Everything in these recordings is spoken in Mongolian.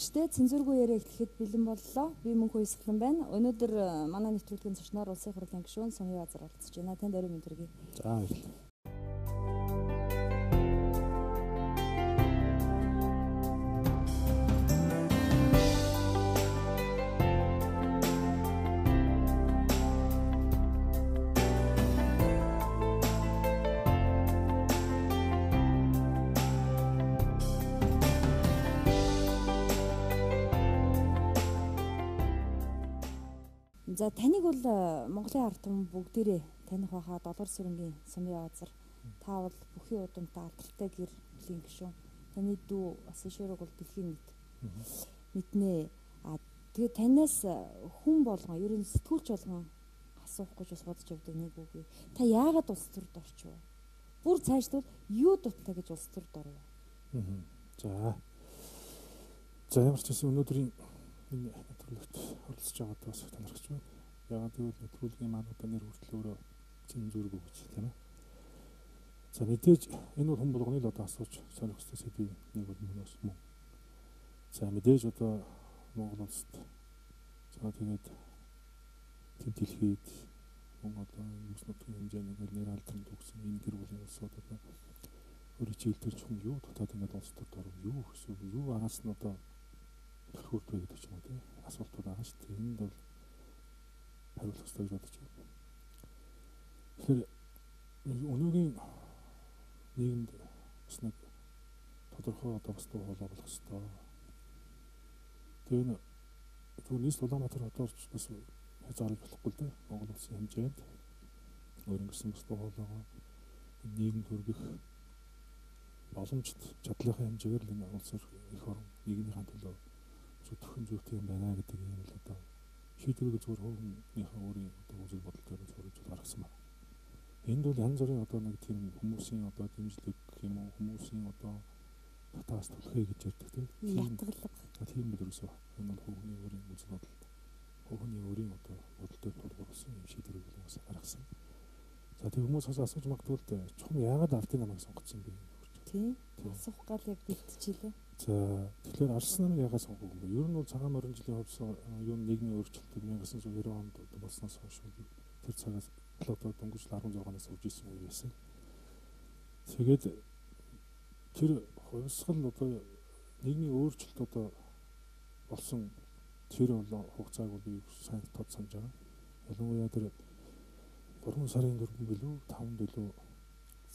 үзэгчдээ цензургүй яриа эхлэхэд бэлэн боллоо. Би мөнхөө исгэлэн байна. Өнөөдөр э, манай нэвтрүүлгийн зочноор улсын хурлын гишүүн Сумын Азар оролцож байна. Танд орой мэнд хүргэе. За баярлалаа. За таныг бол э, Монголын ард түмэн бүгдээрээ таних байхаа долгор сүрэнгийн сумын азар. Та бол бүхий удамтай алдартай гэр бүлийн гишүүн. Таны дүү бас шөрөг бол дэлхийн нийт мэднэ. А тэгээ танаас э, хүн болгон ер нь сэтгүүлч болгон асуух гэж бас бодож явдаг нэг үгүй. Та яагаад улс төрд орчих вэ? Бүр цаашдвал юу дутаа гэж улс төрд оров? За. За ямар ч гэсэн өнөөдрийн энэ нэвтрүүлэгт оролцож байгаад бас танархж байна. Яагаад гэвэл нэвтрүүлгийн маань одоо нэр хүртэл өөрөө цензург өгч тийм ээ. За мэдээж энэ бол хүн болгоны л одоо асууж сонирх ёстой сэдвийн нэг бол мөнөөс мөн. За мэдээж одоо Монгол улсад за тэгээд тэд дэлхийд мөн одоо бүс нутгийн хэмжээний нэр алдрын төгсөн энэ гэр бүлийн улсууд одоо өөрийн чиглэлээр ч хүн юу дотоод ингээд улс төрд оров юу гэсэн юу араас нь одоо төрхөрдөө гэдэг ч юм уу тийм асуултууд байгаа шүү дээ. Энд бол хариулах хэрэгтэй гэж бодож байна. Тэгэхээр өнөөгийн нийгэмд бас нэг тодорхой одоо бас дуу хоолой болох хэрэгтэй. Тэгээ энэ зөвхөн нийс Улаанбаатар хотоорч бас хязгаарлаж болохгүй л дээ. Монгол улсын хэмжээнд өөр ингэсэн бас дуу хоолойгоо нийгэм төргөх боломжт чадлынхаа хэмжээгээр л энэ улсаар их орон нийгмийн төлөө зүтгэн зүйтэй юм байна гэдэг юм л одоо шийдвэрийг зөвхөн хүмүүнийхээ өөрийн одоо үзэл бодол дээр сурж гаргасан байна. Энд бол янз бүрийн одоо нэг тийм хүмүүсийн одоо дэмжлэг юм уу хүмүүсийн одоо татаас түлхээ гэж ярьдаг тийм ятгалга тийм л ерөөсөө энэ бол хүмүүний өөрийн үзэл бодол хүмүүний өөрийн одоо бодол дээр тулгуурласан юм шийдвэрийг бол бас гаргасан. За тийм хүмүүс бас асууж магадгүй л дээ чухам яагаад ардын намайг сонгоцсон бэ? Тийм. Асуух гал яг бэлтчихлээ. За тэгэхээр Арс намыг ягаад сонгох юм бэ? Ер нь бол цагаан морин жилийн хувьд юу нийгмийн өөрчлөлтүүд 1990 онд болсноос хойш тэр цагаас одоо дөнгөж 16-наас үрж исэн үе байсан. Тэгээд тэр хувьсгал одоо нийгмийн өөрчлөлт одоо болсон тэр бол хугацааг бол би сайн тод санаж байгаа. Ялангуяа тэр 3 сарын 4 билүү 5 билүү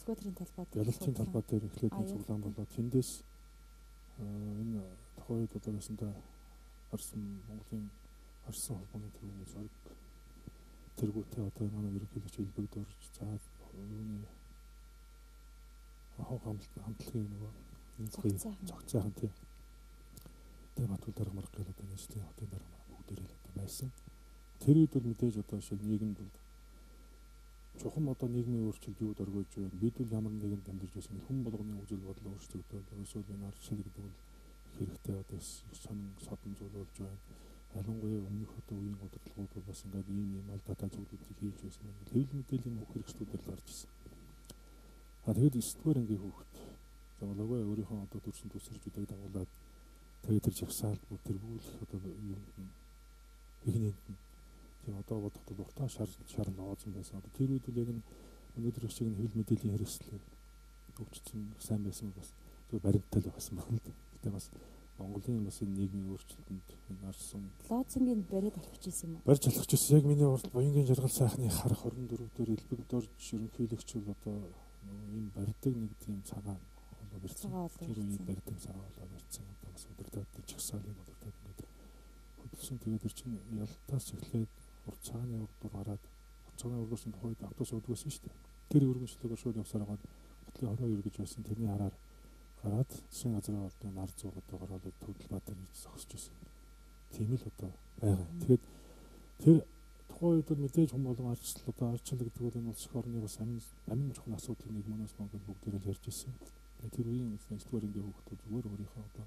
сквадрын талбай дээр ялалтын талбай дээр эхлээд цуглаан болоод тэндээс энэ тухайн үед одоо байсандаа арсан Монголын арсан холбооны төвийн зориг тэргүүтээ одоо манай ерөнхийлөгч илбэгд орж за юуны хав хамтлагийн нөгөө энэ зогцоохон тийм тэр батул дарга марга гэл одоо нэстийн хотын дарга бүгдээрээ л одоо байсан. Тэр үед бол мэдээж одоо шил нийгэмд бол чухам одоо нийгмийн өөрчлөлт юуд оргиж байна. Бид бол ямар нэгэнд амьдарч байсан хүн болгоны үзэл бодол өөрчлөгдөв. Ерөөсөө энэ арчил гэдэг бол хэрэгтэй одоо сонин содон зүйл болж байна. Ялангуяа өмнөх одоо үеийн удирдлагууд бас ингээд ийм ийм алдаатай зүйлүүдийг хийж байсан юм. Хэвлэл мэдээллийн бүх хэрэгслүүдээр л гарч ирсэн. А тэгэд 9 дугаар ангийн хүүхэд за логоо өөрийнхөө одоо төрсөн төсөрч үдэг дагуулад тэгээд тэр жагсаалт бүр тэр бүл одоо юмд нь ихнийнд нь тийм одоо бодохдод уртаа шар шар лооцсон байсан. Одоо тэр үед үл яг нь өнөөдөр шиг нь хэвлэл мэдээллийн хэрэгсэл өвчтсөн сайн байсан бас зөв баримттай л байсан байна л да. Гэтэ бас Монголын бас энэ нийгмийн өөрчлөлтөнд нарсан лооцингийн бариад алхаж ирсэн юм уу? Барьж алхаж ирсэн. Яг миний урд буянгийн жаргал сайхны харах 24 дээр элбэг дорж ерөнхийлөгч бол одоо энэ барьдаг нэг тийм цагаан болоо барьсан. Тэр үеийн барьдаг цагаан болоо барьсан. Одоо бас өдөртөө чагсаалын өдөртөө ингээд хөдөлсөн. Тэгээд тэр чинь ялтаас эхлээд урд цагааны урд дур гараад цагааны урдуур чинь тухайд автобус өгдөгсөн шүү дээ. Тэр өргөнчлөгөөр шууд явсаар хагаад готлын хороо өргөж байсан. Тэрний хараар гараад засгийн газрын ордны нар зургуудаа гараад Төвлбаатар гэж зогсож байсан. Тийм л одоо байгаа. Тэгээд тэр тухайн үед мэдээж хүмүүс болон арчлал одоо арчлал гэдэг бол энэ улс орны бас амин амин чухал асуудлын нэг мөнөөс Монгол бүгдээрээ л ярьж ирсэн. Тэр үеийн 9-р ангийн хүүхдүүд зүгээр өөрийнхөө одоо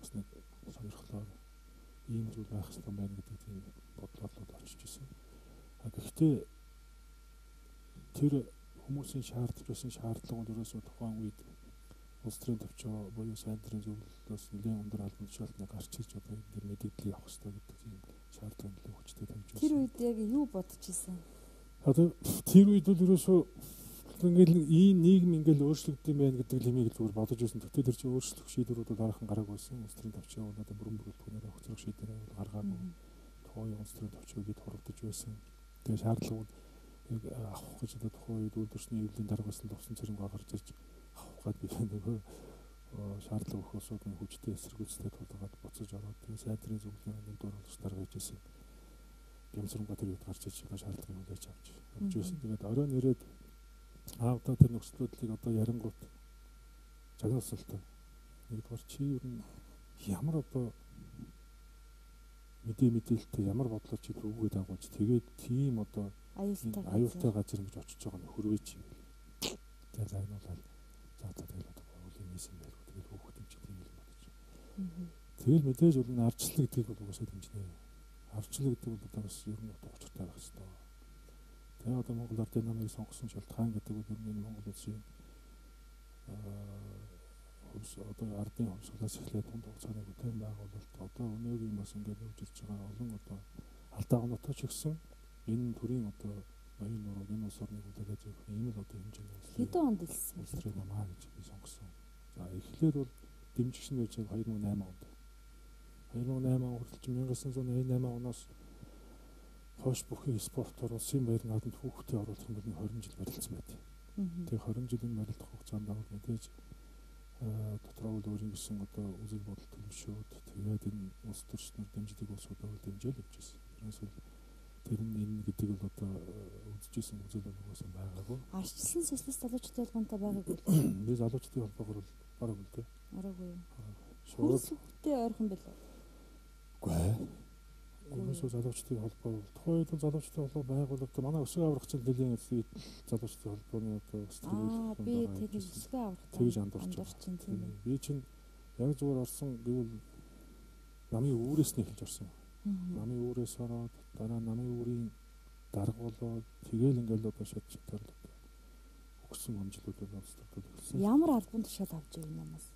бас нэг сонирхлоор ийм зүйл байх хэрэгтэй байна гэдэг тийм бодлоор л очиж исэн. А гэхдээ тэр хүмүүсийн шаардж байсан шаардлага бол ерөөсөө тухайн үед улс төрийн төвчөө буюу сайн дурын зөвлөлөөс нэлээд өндөр албан тушаалтны гарч ирж одоо энэ дэр мэдээллийг авах хэрэгтэй гэдэг ийм шаардлага нэлээд хүчтэй тавьж байна. Тэр үед яг юу бодож исэн? Одоо тэр үед бол ерөөсөө ингээл ийм нийгэм ингээл өөрчлөгдөж байна гэдэг лимийг зүгээр бодож байсан. Тэгтээ тэр чинь өөрчлөх шийдвэрүүд дараахан гараагүй байсан. Улс төрийн төвчөө одоо бүрэн бүрэлдэхүүнээр хөцрөх шийдвэрээ бол гаргаагүй. Тухайн улс төрийн төвчөөд хорогдож байсан. Тэгээ яг авах гэж одоо тухайн үед үйлдвэрчний эвлэлийн дараагаас нь туссан цэрэнг гарч ирж авах гад би нөгөө шаардлага өгөх усуудын хүчтэй эсэргүүцтэй тулгаад буцаж ороод тэгээ сайдрын зөвлөлийн нэг дор болж даргаж ирсэн. Гямсрангуй тэр үед гарч иж байгаа шаардлагыг хүлээж авч авч ирсэн. Тэгээд оройн ирээд аавда тэр нөхцөлөдлийг одоо ярингуут жагнуулсалтай. Нэгдүгээр чи ер нь ямар одоо мэдээ мэдээлэлтэй ямар бодлоо чи рүүгээд агуулж тэгээд тийм одоо аюултай газар ингэж очиж байгаа нь хөрвөө чи. Тэгээд загнуулаад за за тэгээд одоо уулийн нийс юм байлгүй тэгээд хөөхөд юм чи тийм л бодож. Тэгэл мэдээж бол энэ арчлал гэдгийг бол угаасаа дэмжинэ. Арчлал гэдэг бол одоо бас ер нь утга учиртай байх хэрэгтэй Тэгээ одоо Монгол Ардын намыг сонгосон шалтгаан гэдэг нь ер нь Монгол улсын хөлс одоо ардын хөлсгөөс эхлээд дунд хугацааны бүтээн байгуулалт одоо өнөөгийн бас ингээд явж байгаа олон одоо алдаа оноотой ч гэсэн энэ төрлийн одоо ноён нурууг энэ улс орныг үлдээж явах ийм л одоо хэмжээний хэдэн онд илсэн улсрын намаа гэж би сонгосон. За эхлээд бол дэмжигч нь байж 2008 онд. 2008 он хүртэл 1988 оноос хойш бүхий спортоор улсын баяр наадамд хүүхдээ оруулах бол 20 жил барилцсан байдаг. Тэгээ 20 жилийн барилдах хугацаанд бол мэдээж дотроо бол өөрийн гэсэн одоо үзэл бодол төлөвшөөд тэгээд энэ улс төрчнөр дэмждэг улсуудаа бол дэмжээл явж байсан. Тэрнээс бол тэр нь энэ гэдэг бол одоо үзэжсэн үзэл угаасаа байгаагүй. Арчилсан социалист залуучдын холбоотой байгаагүй. Би залуучдын холбоогоор бол бараг үлдээ. Араагүй юу. Шууд хүүхдээ ойрхон билүү. Үгүй ээ ерөөсөө залуучдын холбоо тухайн үед залуучдын холбоо байгуулагдсан манай өсөг аврагч нэлийн залуучдын холбооны одоо стратеги би тэгээд өсөг аврагч тэгж андуурч байна. Би чинь яг зүгээр орсон гэвэл намын үүрээс нь эхэлж орсон. Намын үүрээс ороод дараа намын үүрийн дарга болоод тэгээл ингээл одоо шат шатаар л өгсөн амжилтууд бол онцлогдоод эхэлсэн. Ямар албан тушаал авч ирнэ намаас?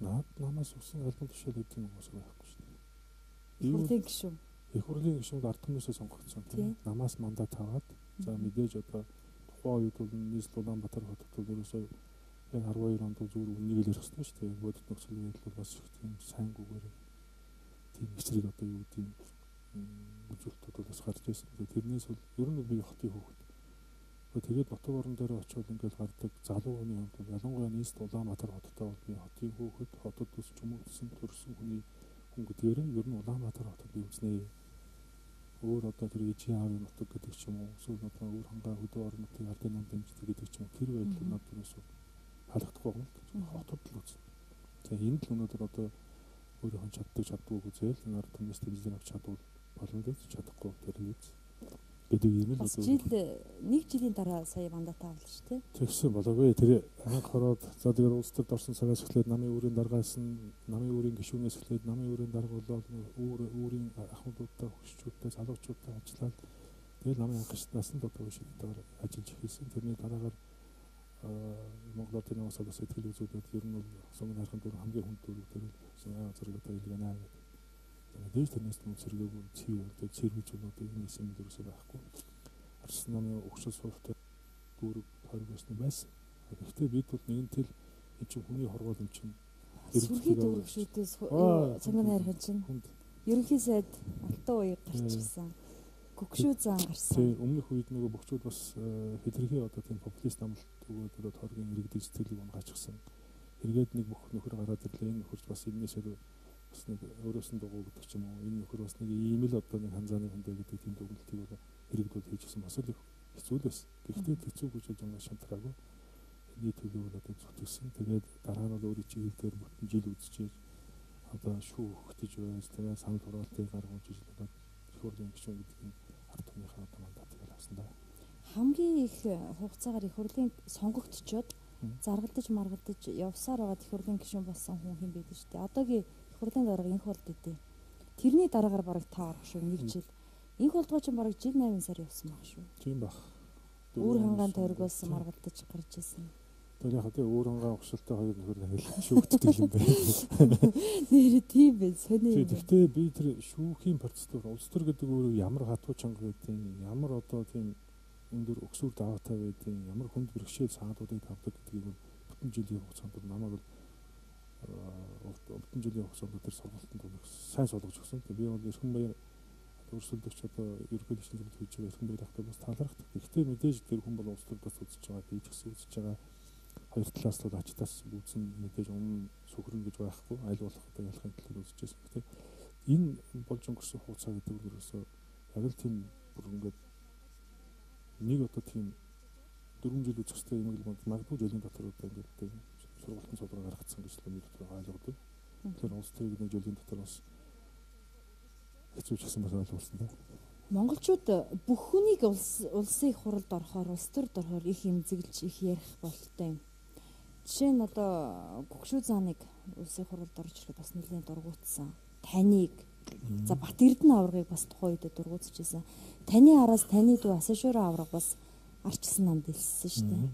Наад намаас өгсөн албан тушаал гэдэг нь уусаа байхгүй шүү дээ. Хурлын гишүүн. Их хурлын гишүүнд ард түмнээсээ сонгогдсон тийм. Намаас мандат аваад за мэдээж одоо тухайн үед бол нийслэл Улаанбаатар хотод бол ерөөсөө яг 12 онд зүгээр үнийг л ярих хэрэгтэй шүү дээ. Бодит нөхцөл байдал бол бас их тийм сайн гүгээр тийм эсрэг одоо юу гэдэг үзүүлэлтүүд бол бас гарч ирсэн. Тэрнээс бол ер нь би хотын хүүхэд. Тэгээд нутаг орон дээр очиод ингээл гардаг залуу хүний хувьд ялангуяа нийслэл Улаанбаатар хоттой бол би хотын хүүхэд хотод төсч хүмүүжсэн төрсэн хүний хүн гэдгээр нь ер нь Улаанбаатар хотод үзнэ. Өөр одоо тэр ижийн аавын нутаг гэдэг ч юм уу эсвэл одоо өөр хангаа хөдөө орон нутгийн ардын нам дэмждэг гэдэг ч юм уу тэр нь одоо юусоо халахдахгүй юм хотод л үзнэ. Тэгээ энэ л өнөөдөр одоо өөрийнхөө чаддаг чаддгүйг үзээл энэ ард түмнээс дэмжлэг авч чадвал болно гэж чадахгүй тэр нь үз гэдэг юм л одоо жил нэг жилийн дараа сая мандат авлаа шүү дээ. Тэгсэн болоогүй тэр анх хороод за тэгээд улс төрд орсон цагаас эхлээд намын үүрийн даргаас нь намын үүрийн гишүүнээс эхлээд намын үүрийн дарга болоод үүр үүрийн ахмадуудтай хөшчүүдтэй залуучуудтай ажиллаад тэгээд намын анхч насанд одоо шийдтээр ажиллаж эхэлсэн. Тэрний дараагаар Монгол Улсын улс улс сэтгэл үзүүлээд ер нь бол сонгон харахын тулд хамгийн хүнд төрөлдөр сайн зэрэг одоо илгэнэ гэдэг Дээж тэрнээс нь сэргээгүй цэв одоо цэргүүч одоо энэ юм дөрөсөө байхгүй. Арсан намын өгшөл суурьтай дүүрэг хориг байсан байсан. Гэхдээ бид бол нэгэнтэл энэ чинь хүний хорвол юм чинь Сүрхий дүүрэг шүү дээ. Цанган хайрхан чинь. Ерөнхий сайд алтан ууяг гарчихсан. Гөгшүү зан гарсан. Тийм өмнөх үед нөгөө бөхчүүд бас хэтэрхий одоо тийм популист амлалт өгөөд одоо хоргийн иргэдэг сэтгэлийг унгаачихсан. Эргээд нэг бүх нөхөр гараад ирлээ. Энэ нөхөрч бас энэсээ бас нэг өөрөөс нь дугуй гэдэг ч юм уу энэ нөхөр бас нэг ийм л одоо нэг ханзааны хүндэ гэдэг тийм дүгнэлтийг бол хэрэгдүүл хийжсэн бас л их хэцүү л байсан. Гэхдээ гэж болж байгаа шантраагүй. Эний төлөв бол одоо зүтгэсэн. Тэгээд дараа нь бол өөрийн чиглэлээр бүтэн жил үзчихээж одоо шүү хөгтөж байж тэгээд санал хураалтыг гаргуулж иж болоод их хурлын гишүүн гэдэг нь ард түмнийхээ одоо мандатыг авсан да. Хамгийн их хугацаагаар их хурлын сонгогдчоод заргалдаж маргалдаж явсаар байгаа их хурлын гишүүн болсон хүн хэм байдаг шүү дээ. Одоогийн хурлын дарга инх хурд идэв. Тэрний дараагаар бараг та орох шүү нэг жил. Инх хурдгоо ч бараг жил 8 сар явсан баг шүү. Тийм баг. Өөр хангаан тойргоос маргалдаж гарч ирсэн. Тэр яг тэ өөр хангаан хөшөлтэй хоёр нөхөр хэлсэн шүүхтдэг юм байна. Нэр тийм байна. Сони. Тэгэхдээ би тэр шүүхийн процедур улс төр гэдэг өөрөө ямар хатуу чанга гэдэг, ямар одоо тийм өндөр өксүр даваатай байдгийг, ямар хүнд бэрхшээл саадуудыг тавдаг гэдгийг бүтэн жилийн хугацаанд намайг бол бүтэн жилийн хугацаанд тэр сургалтанд сайн суулгаж өгсөн. Би бол эрхэм баяр өрсөлдөгч одоо ерөнхийлөгч зөвлөлт хийж байгаа эрхэм баяр ахтай бас талархдаг. Гэхдээ мэдээж тэр хүн бол улс төр бас үзэж байгаа, би ч гэсэн үзэж байгаа. Хоёр талаас нь ачтаас үзэн мэдээж өмнө сүхрэн гэж байхгүй аль болох одоо ялахын төлөө үзэж байсан. Гэхдээ энэ болж өнгөрсөн хугацаа гэдэг нь ерөөсөө яг л тийм бүр ингээд нэг одоо тийм 4 жил үзэх хэрэгтэй юм бол магадгүй жилийн дотор одоо ингээд сургалтын судалгаа гаргацсан гэж л мэдээ ойлгодог. Тэгэхээр улс төрийн нэг жилийн дотор бас хэцүү ч гэсэн бас ойлгуулсан да. Монголчууд бүх хүнийг улс улсын хуралд орохоор улс төрд орохоор их эмзэглэж их ярих болтой юм. Жишээ нь одоо гөгшүү зааныг улсын хуралд орж ирэхэд бас нэлээд дургуутсан. Таныг за Бат Эрдэнэ аврагыг бас тухайн үед дургуутчихсан. Таны араас таны дүү Асашура авраг бас арчилсан намд илссэн шүү дээ.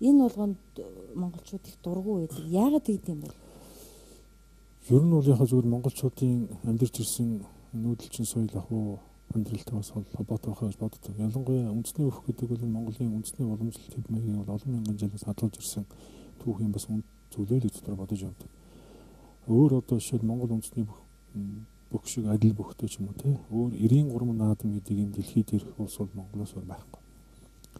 Энэ болгонд монголчууд их дургу байдаг. Яагаад тэгд юм бол? Ер нь бол яг зөвхөн монголчуудын амьдарч ирсэн нүүдэлчин соёл ах уу амьдралтай бас холбоотой байх гэж боддог. Ялангуяа үндэсний өвх гэдэг бол Монголын үндэсний уламжлалт хэв маягийг бол олон мянган жилээс хадгалж ирсэн түүхийн бас л дотор бодож явдаг. Өөр одоо жишээл Монгол үндэсний бүх бүх шиг адил бөхтэй ч юм уу те. Өөр 93 наадам гэдэг юм дэлхийд ирэх улс бол Монголоос өөр байхгүй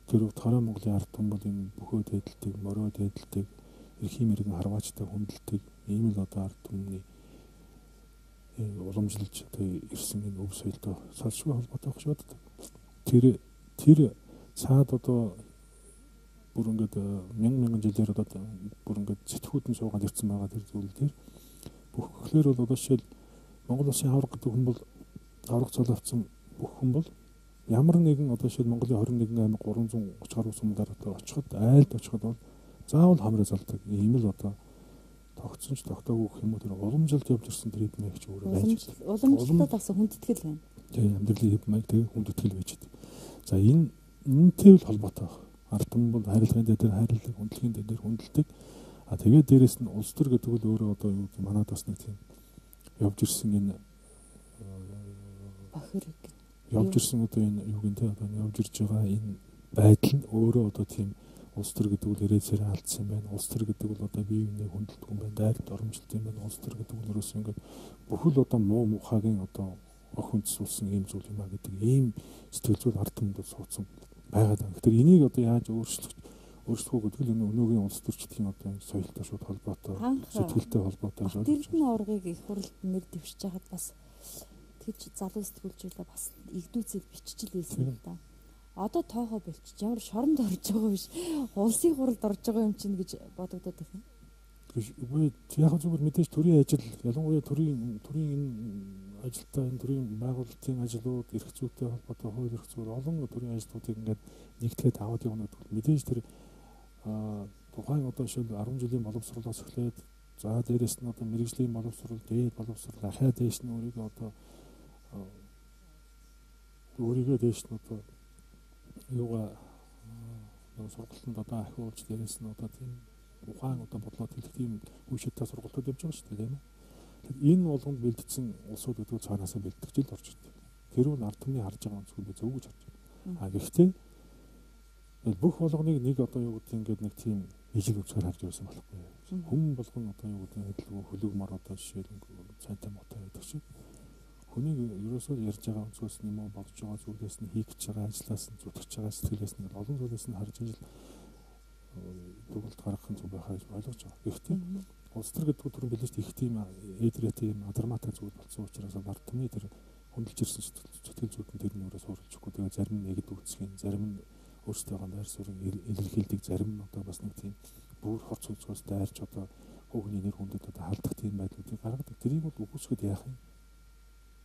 тэр утгаараа Монголын ард энэ бөхөө дээдэлдэг, мороо дээдэлдэг, эрхийн мэрэгэн харваачтай хүндэлдэг ийм л одоо ард түмний уламжлалж одоо ирсэн энэ өв соёлтой салшгүй холбоотой байх шүү дээ. Тэр тэр цаад одоо бүр ингээд мянган мянган жилээр одоо бүр ингээд сэтгүүдэн суугаад ирсэн байгаа тэр зүйл дээр бүхлээр бол одоо жишээл Монгол улсын авраг гэдэг хүн бол авраг цоловцсон бүх хүн бол ямар нэгэн одоо шил Монголын 21 аймаг 330 гаруй сумдаар одоо очиход айлд очиход бол заавал хамраа залдаг. Ийм л одоо тогтсон ч тогтоогүй гэх юм уу тэр уламжилт явж ирсэн тэр маяг ч өөрөө байж байна. Уламжлалтад бас хүндэтгэл байна. Тийм амьдралын хэв маяг тэгээ хүндэтгэл байж байна. За энэ энэтэй л холбоотой байна. Ард түмэн бол харилцааны дээр хайрлаг, хүндэлгийн дээр хүндэлдэг. А тэгээд дээрэс нь улс төр гэдэг бол өөрөө одоо юу манад бас нэг тийм явж ирсэн энэ бохир явж ирсэн одоо энэ юу гэнтэй одоо явж ирж байгаа энэ байдал нь өөрөө одоо тийм улс төр гэдэг бол ирээсээр алдсан юм байна. Улс төр гэдэг бол одоо бие биенээ хүндэлдэг юм байна. Дайрт оромжилт юм байна. Улс төр гэдэг бол ерөөсөө ингээд бүхэл одоо муу мухагийн одоо ох хүндэсүүлсэн ийм зүйл юм а гэдэг ийм сэтгэл зүйн ард түмэнд суудсан байгаад байна. Тэгэхээр энийг одоо яаж өөрчлөх өөрсдөө гэдэг энэ өнөөгийн улс төрчдийн одоо энэ соёлтой шууд холбоотой сэтгэлтэй холбоотой ойлгож байна. Тэрний ургыг их хурлд нэр дэвшиж хахад бас тэгж залуу сэтгүүлчлээ бас игдүүцэл биччихэл байсан юм да. Одоо тоохоо болчих. Ямар шоронд орж байгаа биш. Улсын хуралд орж байгаа юм чинь гэж бодогдоод байна. Үгүй яг зүгээр мэдээж төрийн ажил ялангуяа төрийн төрийн энэ ажилтаа энэ төрийн байгуулалтын ажлууд эрх зүйтэй холбоотой хууль эрх зүйр олон төрийн ажлуудыг ингээд нэгтгэхэд аваад явна гэдэг мэдээж тэр тухайн одоо шил 10 жилийн боловсруулалтаас эхлээд за дээрэс нь одоо мэрэгжлийн боловсрол, дээд боловсрол, ахаа дээш нь өөрийгөө одоо өөрийгөө дээш нь одоо юугаа сургалтанд одоо ахиулж дээрээс нь одоо тийм ухаан одоо бодлоод хэлэх тийм хүчтэй сургалтууд явж байгаа шүү дээ тийм ээ. Энэ болгонд бэлдсэн улсууд гэдэг цаанаасаа бэлтгэж л орж ирдэг. Тэр үн ард түмний харж байгаа зүйл би зөв гэж харж байна. А гэхдээ бүх болгоныг нэг одоо юу гэдэг ингээд нэг тийм ижил үзгээр харж байсан болохгүй. Хүм болгон одоо юу гэдэг адилгүй хөлөг мар одоо жишээл цайтай мотой байдаг шиг Хүнийг ерөөсөө ярьж байгаа өнцгөөс нь юм уу бодож байгаа зүйлээс нь хийх гэж байгаа ажлаас нь зүтгэж байгаа сэтгэлээс нь олон зүйлээс нь харж ижил дүгэлт гаргах нь зүг байхаа гэж ойлгож байгаа. Гэхдээ улс төр гэдэг төрөн билээ их тийм эдрээ тийм адарматай зүйл болсон учраас ард түмний тэр хөндлөж ирсэн сэтгэл зүйд нь тэр нүрээ суурилж өгөхгүй тэгээ зарим нь эгд үүсгэн зарим нь өөрсдөө байр суурин илэрхийлдэг зарим нь одоо бас нэг тийм бүр хорц үзгөөс дайрч одоо хүүхний нэр хүндэд одоо халдах тийм байдлуудыг гаргадаг. Тэрийг бол үгүйсгэд яах юм?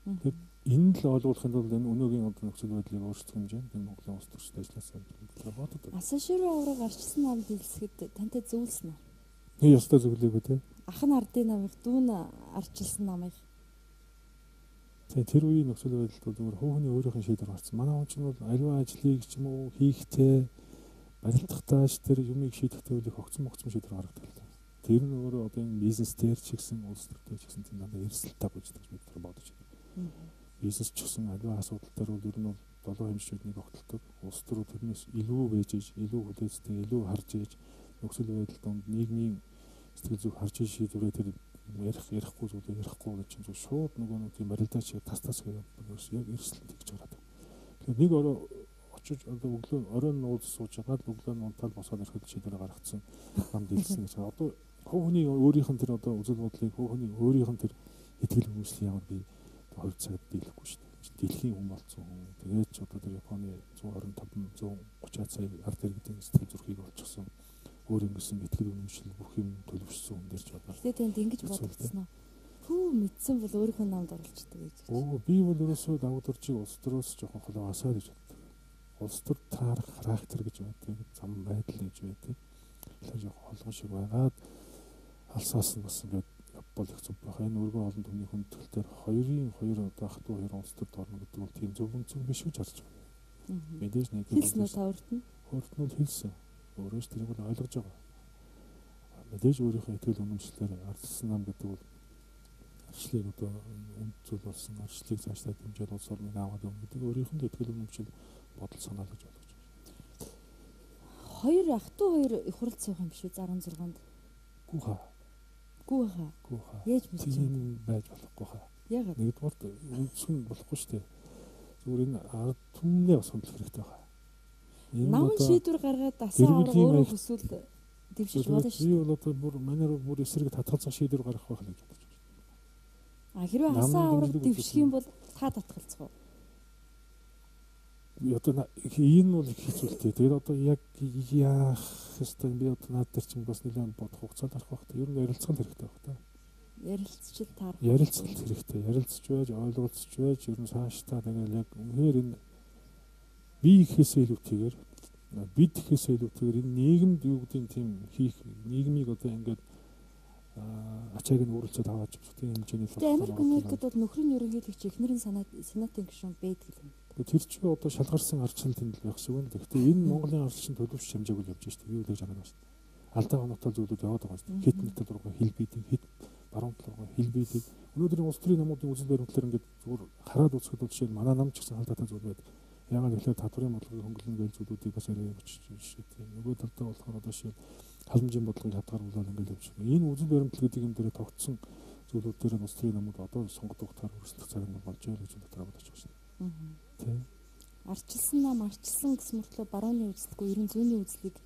Тэгэхээр энэ л ойлгуулахын тулд энэ өнөөгийн одоо нөхцөл байдлыг өөрчлөх хэмжээнд энэ Монголын улс төрчид ажилласан гэж боддог. Асаширын авраг арчсан намд хэлсэхэд тантай зөвлөснө үү? Nee ёстой зөвлөөгөө те. Ах нь ардын намыг дүүн арчилсан намыг. Тэгээ тэр үеийн нөхцөл байдалд бол зүгээр хөөхний өөрийнх нь шийдвэр гарсан. Манай хүн чинь бол аливаа ажлыг ч юм уу хийхдээ барилдахтааш тэр юмыг шийдэхдээ үл их огцон могцон шийдвэр гаргадаг л да. Тэр нь өөрөө одоо энэ бизнес дээр ч гэсэн улс төртэй ч гэсэн тийм надад эрсдэлтэй болждаг гэж бид бодож байна. Бизнес ч гэсэн аливаа асуудал дээр бол ер нь бол долоо хэмжээний огтлдог. Улс төр тэрнээс илүү байж иж, илүү хүлээцтэй, илүү харж иж нөхцөл байдал донд нийгмийн сэтгэл зүг харж иж шийдвэрээ тэр ярих ярихгүй зүйлээ ярихгүй гэж чинь шууд нөгөө нэг тийм барилдаа шиг тас тас гэдэг яг эрсдэлт гэж гараад. Тэгэхээр нэг ороо очиж одоо өглөө оройн нууц сууж байгаа л өглөө нунтал босоод ирэхэд шийдвэр гаргацсан нам дэлсэн гэж. Одоо хувь хүний өөрийнх нь тэр одоо үзэл бодлыг хувь хүний өөрийнх нь тэр итгэл үнэмшлийг ямар би 2 цагт дийлэхгүй шүү дээ. Дэлхийн хүн болсон хүн. Тэгээд ч одоо тэр Японы 125 130 сая ард иргэдийн сэтгэл зүрхийг олчихсон өөр ингэсэн итгэл үнэмшил бүх юм төлөвшсөн хүн дээр ч одоо. Гэтэ тэнд ингэж бодогдсон нь хүү мэдсэн бол өөрийнхөө намд оролцдог гэж. Оо би бол ерөөсөө давуу дурчиг улс төрөөс жоохон холоогасаа гэж боддог. Улс төр таарах характер гэж байдаг, зам байдал гэж байдаг. Тэгэхээр жоохон холгон шиг байгаад алсаас нь бас ингээд бол их зүв байх. Энэ өргөн олон төмний хүндэтгэл дээр 2-ын 2 удаа хатуу 2 онц төр дорно гэдэг бол тийм зөв үнцэн биш гэж харж байна. Мэдээж нэг хэлсэн үү та өртөн? Өртөн нь хэлсэн. Өөрөөс тэрийг бол ойлгож байгаа. Мэдээж өөрийнхөө итгэл үнэмшлэр ардсан нам гэдэг бол арчлыг одоо үнд зүйл болсон арчлыг цаашдаа дэмжиж улс орныг аваад өгнө гэдэг өөрийнх нь итгэл үнэмшил бодол санаа гэж ойлгож байна. Хоёр ах トゥ хоёр их хурл цуух юм биш үү 16-нд? Гүхэ Гүү хаа. Гүү хаа. Яаж мэдэж тийм байж болохгүй хаа. Ягаад? Нэгдүгээр үндсэн болохгүй шүү дээ. Зүгээр энэ ард түмнээ бас хөндлөх хэрэгтэй байна Нам шийдвэр гаргаад дасаа өөрөө хүсвэл дэвшиж болно шүү. Би бол одоо бүр манайр бүр эсрэг татгалзах шийдвэр гаргах байх гэж бодож байна. А хэрвээ хасаа авраг дэвших юм бол та татгалзах уу? Одоо энэ бол их хэцүүлтэй. Тэгээд одоо яг яах ёстой би одоо наад дээр чинь бас нэлээд бодох хугацаа гарах байх. Ер нь ярилцсан хэрэгтэй байх та. Ярилцчил таарах. Ярилцсан хэрэгтэй. Ярилцж байж, ойлголцож байж, ер нь цаашдаа тэгээд яг үнээр энэ би ихээсээ илүүтэйгээр бид ихээсээ илүүтэйгээр энэ нийгэмд юу гэдэг нь тийм хийх нийгмийг одоо ингээд ачааг нь өөрлөцөд аваач тийм хэмжээний Тэгээ Америк нэгдэд бол нөхрийн ерөнхийлөгч эхнэрийн санаа сенатын гишүүн байдаг юм. Тэр чинь одоо шалгарсан арчлал тэмдэл байх шиг байна. Гэхдээ энэ Монголын арчлалын төлөвч хэмжээг үл явж штеп. Би үлээж хараад байна штеп. Алдаа оноотой зүйлүүд яваад байгаа штеп. Хит мэтэл дургуй хил бийдэг, хит баруун талруу хил бийдэг. Өнөөдрийн улс төрийн намуудын үзэл баримтлаар ингээд зүгээр хараад үзэхэд бол жишээ нь манай нам ч гэсэн алдаатай зүйл байдаг ягаад гэвэл татварын бодлогыг хөнгөлнө гэж зүйлүүдийг бас арай өгч шүү дээ. Нөгөө талдаа болохоор одоо шил халамжийн бодлогыг хадгаруулаад ингээл явж байна. Энэ үзэл баримтлал гэдэг юм дээр тогтсон зүйлүүд дээр нь улс төрийн намууд одоо сонгогдох таар өрсөлдөх цаг нь болж байгаа гэж бодож шүү дээ. Тэ. Арчилсан нам арчилсан гэсэн мөртлөө барууны үзэлгүй ерөн зүүнний үзлийг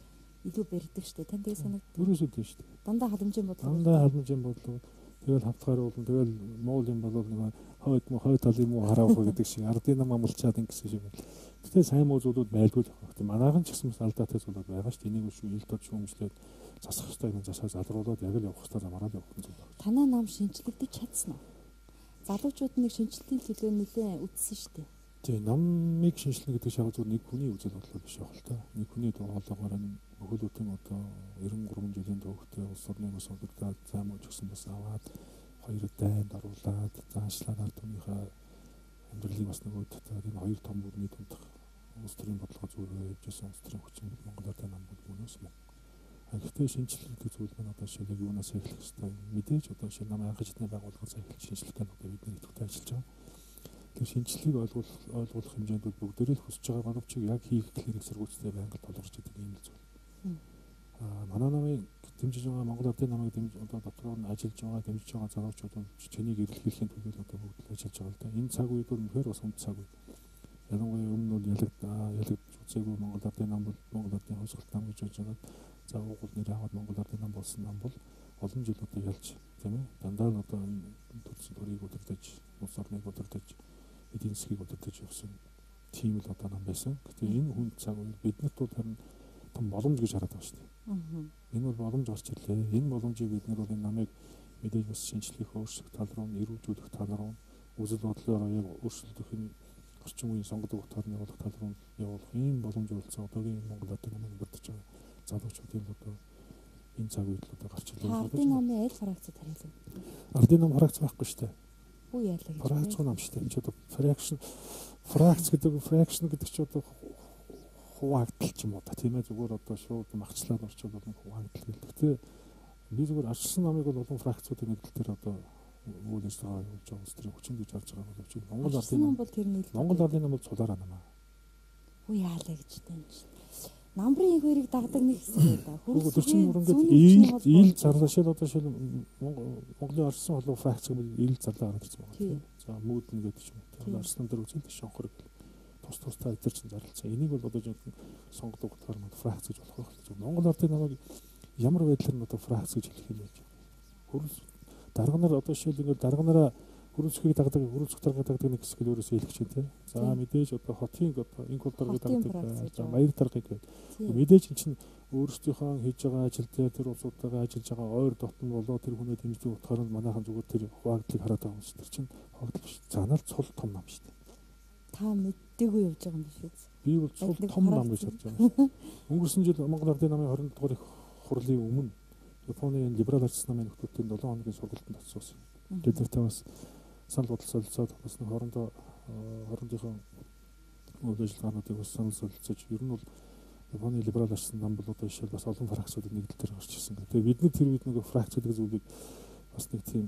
илүү барьдаг шүү дээ. Танд тэгээ санагдав. Ерөөсөө тийм шүү дээ. Дандаа халамжийн бодлого. Дандаа халамжийн бодлого. Тэгэл хавтгаар уулна. Тэгэл моол юм бол нэг хойд мө хойд тал юм уу хараах гэдэг шиг ардын нам амлчаад ингэсэн шиг байна. Гэтэ сайн муу зүйлүүд байлгүй. Гэтэ манайхан ч гэсэн бас алдаатай зүйлүүд байгаа шүү. Энийг шүү илдод шүүмжлээд засах хэрэгтэй юм засаа залруулад яг л явах хэрэгтэй замаараа явах зүйл байна. Танаа нам шинжлэгдэж чадсан уу? Залуучууд нэг шинжилтийн төлөө нэлээд үтсэн шүү дээ. Тийм намыг шинжилнэ гэдэг шахал зүгээр нэг хүний үзэл бодлоо биш байх л та. Нэг хүний тоолоогоор нь өхөлөтөн одоо 93 жилийн төвхтэй улс орны бас удирдаад зам уу гэсэн бас аваад хоёр дайнд оруулаад заашлаад ард түмнийхээ амьдралыг бас нөгөө энэ хоёр том бүрний дундах улс төрийн бодлого зүгээр явж байсан улс төрийн хүчин Монгол Ардын нам бол мөнөөс мөн. Гэхдээ шинжилгээ гэдэг зүйл маань одоо шилэг юунаас эхлэх хэвээр мэдээж одоо шинэ нам анх хэдний байгууллагаас эхэлж шинжилгээ нь одоо бидний идэвхтэй ажиллаж байгаа. Тэр шинжилгээг ойлгох ойлгох хэмжээнд бүгдээрээ хүсэж байгаа боловч яг хийх хэрэг сэргүүцтэй байнга толгорч идэг юм л зүйл. Аа манай намын дэмжиж байгаа Монгол Ардын намыг дэмж одоо дотроо нь ажиллаж байгаа дэмжиж байгаа залуучууд бол чинийг эрэлхийлэхийн төлөө одоо бүгд л ажиллаж байгаа л да. Энэ цаг үед бол үнэхээр бас үнд цаг үед. Ялангуяа өмнө нь бол ялагд ялагдж үзээгүй Монгол Ардын нам бол Монгол Ардын хосголт нам гэж болж байгаа. За уугуул нэр аваад Монгол Ардын нам болсон нам бол олон жил одоо ялж тийм ээ. Дандаа нь одоо төрсөн төрийг удирдах, улс орныг удирдах, эдийн засгийг удирдах явсан тийм л одоо нам байсан. Гэтэ энэ хүн цаг үед биднэрт бол харин том боломж гэж хараад байгаа шүү дээ. Энэ бол боломж гарч ирлээ. Энэ боломжийг бид нар бол энэ намыг мэдээж бас шинжлэх өөрчлөх тал руу, эрүүжүүлэх тал руу, үзэл бодлоо яг өөрчлөлтөх энэ орчин үеийн сонгодог утгаарны явуулах тал руу явуулах ийм боломж олцсон одоогийн Монгол Ардын намыг бэрдэж байгаа залуучуудын одоо энэ цаг үед л одоо гарч ирлээ. Ардын намын аль фракцид харьяалав? Ардын нам фракц байхгүй шүү дээ. Бүү яалаа гэж. Фракц нам шүү дээ. Чи одоо фракшн фракц гэдэг фракшн гэдэг чи одоо хуваагдал ч юм уу та тийм ээ зүгээр одоо шууд махчлаад орчвол бол хуваагдал гэл. Гэтэ би зүгээр арчсан намыг бол олон фракцуудын нэгдэл төр одоо үйл ажиллагаа явуулж байгаа улс төрийн хүчин гэж харж байгаа бол чи Монгол ардын нам бол тэр нийлдэг. Монгол ардын нам бол цулаараа намаа. Хүү яалаа гэж тань. Намрын их хоёрыг дагдаг нэг хэсэг байдаг. Хөрөг төрчин мөрөндөө ийл ийл зарлаа шил одоо шил Монголын орсон холоо фракц гэвэл ийл зарлаа ирсэн байна. За мүүднэ гэдэг ч юм уу. Арслан дээр үзэл шонхор гэл тус тустай эдэр чин зарлцсан. Энийг бол одоо жинхэнэ сонгодог утгаар нь фракц гэж болох байх. Монгол ардын намайг ямар байдлаар нь одоо фракц гэж хэлэх юм бэ? Хөрс дарга нар одоо жишээл ингээд дарга нараа хөрөлцөхийг дагдаг хөрөлцөх дарга дагдаг нэг хэсэг өөрөөсөө хэлэх чинь тийм. За мэдээж одоо хотын одоо инк дарга дагдаг. За маяр даргыг гэдэг. Мэдээж эн чинь өөрсдийнхөө хийж байгаа ажил дээр тэр улсуудтайгаа ажиллаж байгаа ойр дотн болоо тэр хүнээ дэмждэг утгаар нь манайхан зүгээр тэр хуваагдлыг хараад байгаа юм шүү. Тэр чинь хуваагдал биш. Занаар цул том нам шүү. Та мэддэггүй явж байгаа юм биш үү? Би бол цул том нам гэж харж байгаа. Өнгөрсөн жил Монгол Ардын намын 20 дугаар их хурлын өмнө Японы либерал арчс намын нөхдөлтөнд 7 хоногийн сургалтанд очсон. Тэднэртэй бас санал бодол солилцоод бас нэг хоорондоо хоорондынхон үйл ажиллагаануудыг бас санал солилцож ер нь бол Японы либерал арчсан нам бол одоо жишээл бас олон фракцуудад нэгдэл дээр гарч ирсэн. Тэгээ бид нар тэр үед нэг фракцууд гэдэг зүйлийг бас нэг тийм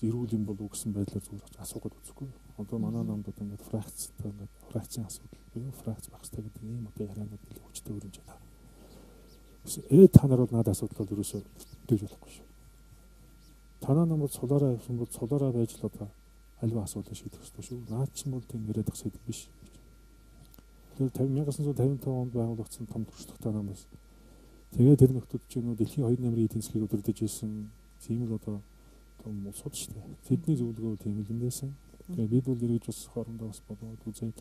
эрүүл юм болов уу гэсэн байдлаар зүгээр асуугаад үзэхгүй. Одоо манай намд одоо ингээд фракц одоо ингээд фракцийн асуудал буюу фракц багс та гэдэг ийм одоо ярианууд илүү хүчтэй өрнж байна. Ээ та нар бол надад асуудал бол ерөөсөө дэж болохгүй шүү. Танаа нам бол сулаараа явсан бол сулаараа байж л одоо альва асуудал шийдэх хэрэгтэй шүү. Наад чинь бол тийм яриадах сэдв биш. Тэр 1955 онд байгуулагдсан том туршлагатай намаас тэгээ тэр нөхдүүд чинь дэлхийн хоёр намрын эдийн засгийг өдөрдөж ирсэн тийм л одоо том улсууд шүү дээ. Тэдний зөвлөгөө тийм л юм байсан. Тэгээ бид бол эргэж бас хоорондоо бас бодоод үзээд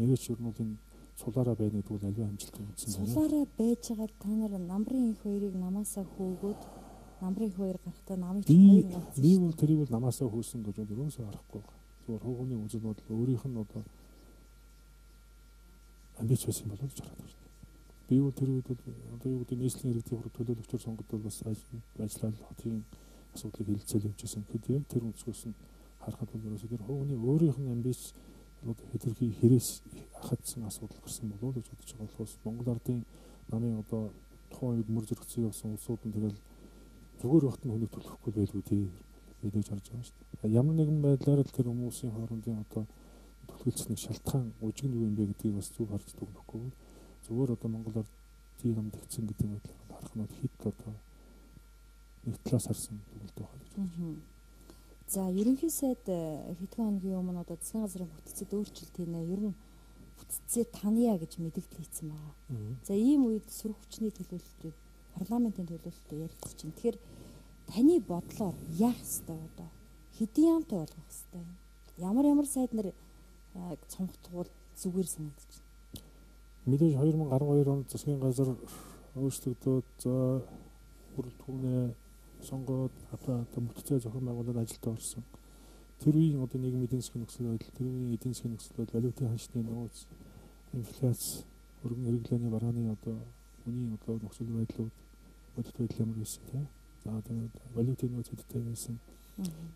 нэгэж ер нь энэ сулаараа байна гэдэг нь аливаа амжилттай үзсэн байна. Сулаараа байж байгаа та нар намрын их хоёрыг намаасаа хөөгөөд намрын хоёр гарахтаа чинь хоёр гарсан. Би бол тэрийг бол намаасаа хөөсөн гэж бол ерөөсөө харахгүй. Зүгээр хуугны үзэл бодол өөрийнх нь одоо амбиц байсан болов уу гэж хараад байна. Би бол тэр үед бол одоо юу гэдэг нийслэлийн иргэдийн хурд төлөөлөгчөөр сонгогдвол бас ажиллаад хотын асуудлыг хилцэл явж байсан. Тэгэхэд яг тэр өнцгөөс нь харахад бол ерөөсөө тэр хуугны өөрийнх нь амбиц хэдэрхий хэрэгс хатсан асуудал гарсан болов уу гэж бодож байгаа болохоос Монгол ардын намын одоо тухайн үед мөр зэрэгцээ явсан улсууд нь тэгэл зүгээр багт нь хүнийг төлөхгүй байлгүй тий мэдээж харж байгаа шүү дээ. Ямар нэгэн байдлаар л тэр хүмүүсийн хоорондын одоо төлөвлөсөн шалтгаан үжиг нь юу юм бэ гэдгийг бас зүг харж дүгнэхгүй. Зүгээр одоо Монгол ардын намд ихсэн гэдэг байдлаар харах нь хэд одоо нэг талаас харсан дүгнэлт байгаа гэж бодож байна. За ерөнхий сайд э, хэдхэн хоногийн өмнө одоо засгийн газрын бүтцэд өөрчлөлт хийнэ. Ер нь бүтцээ таная гэж мэдээлэл хийсэн байгаа. За ийм үед сүрх хүчний төлөөлөлтийг парламентын төлөөлөлтөд ярилцж байна. Тэгэхээр таны бодлоор яах ёстой одоо? Хэдийн ямтай болгох ёстой? Ямар ямар сайд нар цомгтгуул зүгээр санагдаж байна. Мэдээж 2012 онд засгийн газар өөрчлөгдөөд за бүрэлдэхүүнээ сонгоод одоо бүтцээ зохион байгуулаад ажилд орсон. Тэр үеийн одоо нийгмийн эдийн засгийн нөхцөл байдал, тэр үеийн эдийн засгийн нөхцөл байдал, валютын ханшны нөөц, инфляц, өргөн хэрэглээний барааны одоо үний одоо нөхцөл байдлууд бодит байдал ямар байсан тийм. За тэгээд валютын нөөц хэдтэй байсан.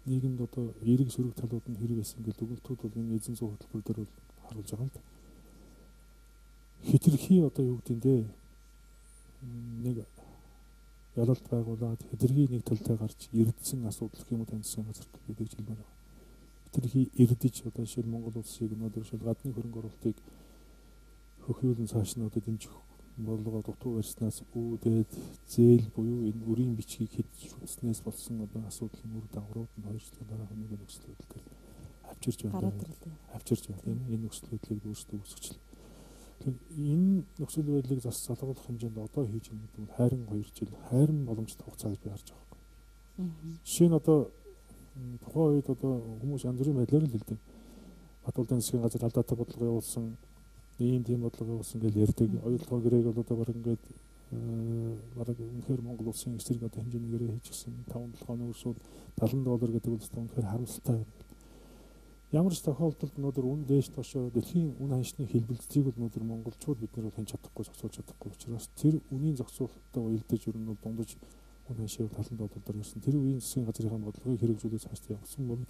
Нийгэмд одоо эерэг сөрөг талууд нь хэрэг байсан гэдэг дүгнэлтүүд бол энэ эзэн зүйн хөтөлбөр дээр бол харуулж байгаа л да. Хитрхи одоо юу гэдэг нь нэг ялалт байгуулад хэдэргийн нэг талтай гарч эрдсэн асуудал гэх юм уу таньсан газарт гэдэг хэлмээр байна. Хитрхи эрдэж одоо жишээл Монгол улсыг өнөөдөр жишээл гадны хөрөнгө оруулалтыг хөхийлөн цааш нь одоо дэмжих болгоо дутуу барьснаас үүдээд зээл буюу энэ өрийн бичгийг хэд шүтснээс болсон одоо асуудлын үр дагаврууд нь хоёр жилийн дараа нэг нөхцөл байдал дээр авчирч байна. Авчирч байна тийм энэ нөхцөл байдлыг өөрсдөө үүсгэж энэ нөхцөл байдлыг зас залгуулах хэмжээнд одоо хийж байгаа гэдэг нь хайрын 2 жил хайрын боломжтой хугацаа гэж би харж байгаа юм. Жишээ нь одоо тухайн үед одоо хүмүүс янз бүрийн байдлаар л хэлдэг. Батулдын засгийн газар алдаатай бодлого явуулсан, ийм тийм бодлого явуулсан гэж ярьдаг. Оюутлогоо гэрээг бол одоо баг ингээд бараг үнэхээр Монгол улсын эсрэг одоо хэмжээний гэрээ хийчихсэн 5 7 хоног өрсөд 70 доллар гэдэг бол үнэхээр харамсалтай байна ямар ч тохиолдолд өнөөдөр үн дээш тошоо дэлхийн үн ханшны хэлбэлцгийг өнөөдөр монголчууд бид нар хэн чадахгүй зохицуулж чадахгүй учраас тэр үнийн зохицуулалттай уялдаж ер нь бол дундаж үн ханшийн талан доллар гэсэн тэр үеийн засгийн газрын бодлогыг хэрэгжүүлээд цаашдаа явуулсан бол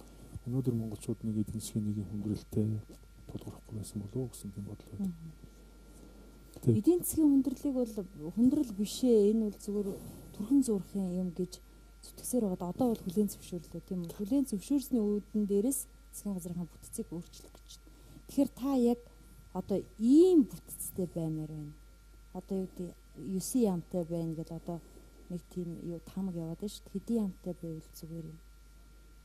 өнөөдөр монголчууд нэг эдийн засгийн нэг хүндрэлтэй тулгархгүй байсан болов уу гэсэн тийм бодол байдаг. Эдийн засгийн хүндрэлийг бол хүндрэл бишээ энэ бол зүгээр төрхөн зурхын юм гэж зүтгэсээр байгаа. Одоо бол хүлэн зөвшөөрлөө тийм үү? Хүлэн зөвшөөрсний үүдэн дээрээс засгийн газрын бүтцийг өөрчлөх гэж байна. Тэгэхээр та яг одоо ийм бүтцтэй баймаар байна. Одоо юу гэдэг 9 ямтай байна гэж одоо нэг тийм юу тамаг яваад байна шүү. Хэдийн ямтай байвал зүгээр юм.